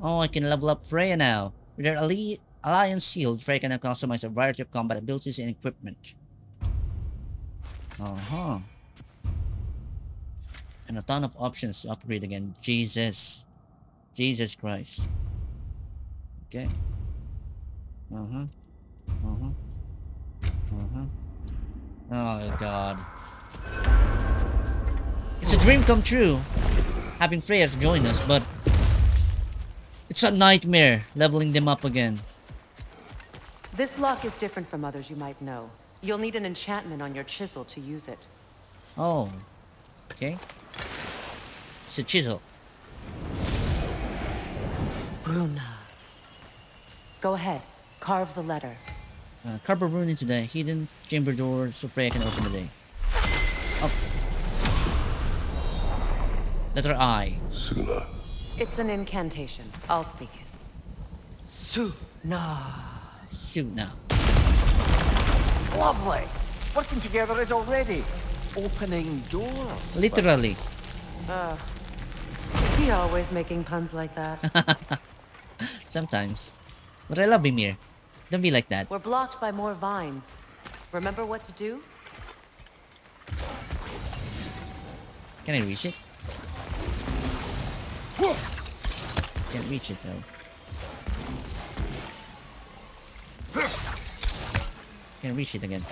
Oh, I can level up Freya now. With her Ali alliance shield, Freya can now customize a variety of combat abilities and equipment. Uh-huh. And a ton of options to upgrade again. Jesus. Jesus Christ. Okay. Uh-huh. Uh-huh. Uh-huh. Oh god. It's a dream come true having Freya to join us, but it's a nightmare leveling them up again. This lock is different from others you might know. You'll need an enchantment on your chisel to use it. Oh. Okay. It's a chisel. Bruna. Go ahead. Carve the letter. Uh, carve a rune into the hidden chamber door so Freya can open the day. Oh. Letter I. Suna. It's an incantation. I'll speak it. Suna. Suna. Lovely. Working together is already opening doors. Literally. Uh, is he always making puns like that? Sometimes. But I love Mimir. Don't be like that. We're blocked by more vines. Remember what to do? Can I reach it? Can't reach it though. Can't reach it again.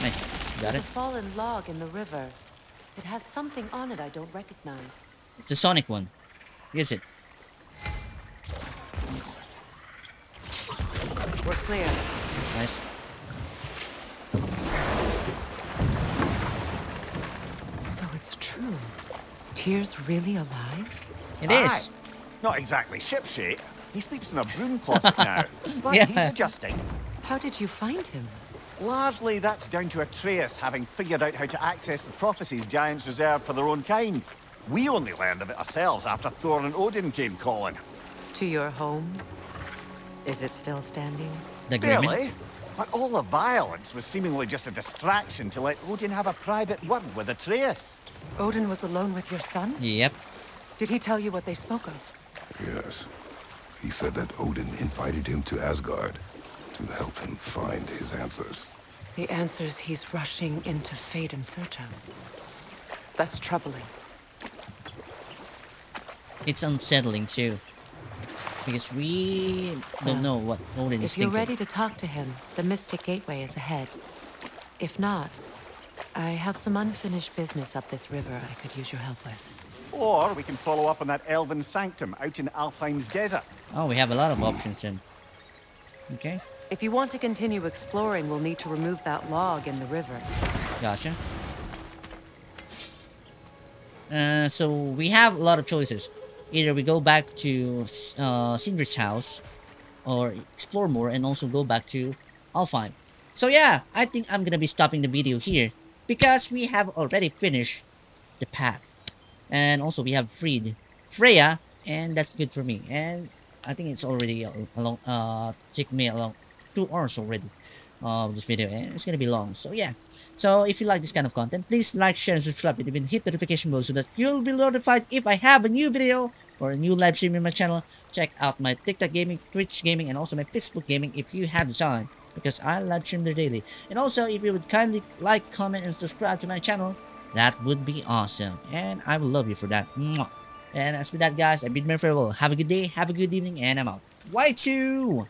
Nice. Got There's a it. fallen log in the river. It has something on it I don't recognize. It's the Sonic one. Use it. We're clear. Nice. So it's true. Tyr's really alive? It is. Aye. Not exactly shipshape. He sleeps in a broom closet now. But Yeah. he's adjusting. How did you find him? Largely, that's down to Atreus having figured out how to access the prophecies giants reserve for their own kind. We only learned of it ourselves after Thor and Odin came calling. To your home? Is it still standing? The agreement. Barely. But all the violence was seemingly just a distraction to let Odin have a private word with Atreus. Odin was alone with your son? Yep. Did he tell you what they spoke of? Yes. He said that Odin invited him to Asgard to help him find his answers. The answers he's rushing into fate in search of. That's troubling. It's unsettling too. Because we don't know what Odin is If you're ready to talk to him, the Mystic Gateway is ahead. If not, I have some unfinished business up this river I could use your help with. Or we can follow up on that elven sanctum out in Alfheim's desert. Oh, we have a lot of options then. Okay, If you want to continue exploring, we'll need to remove that log in the river. gotcha. Uh, so we have a lot of choices. Either we go back to uh, Sindri's house, or explore more and also go back to Alfheim. So yeah, I think I'm gonna be stopping the video here because we have already finished the path, and also we have freed Freya, and that's good for me. And I think it's already a, a long, uh, take me along two hours already of this video, and it's gonna be long. So yeah. So if you like this kind of content, please like, share, and subscribe, and even hit the notification bell so that you'll be notified if I have a new video or a new live stream in my channel. Check out my TikTok gaming, Twitch gaming, and also my Facebook gaming if you have the time because I live stream there daily. And also, if you would kindly like, comment, and subscribe to my channel, that would be awesome. And I will love you for that. And as with that, guys, I bid my farewell. Have a good day, have a good evening, and I'm out. Y2!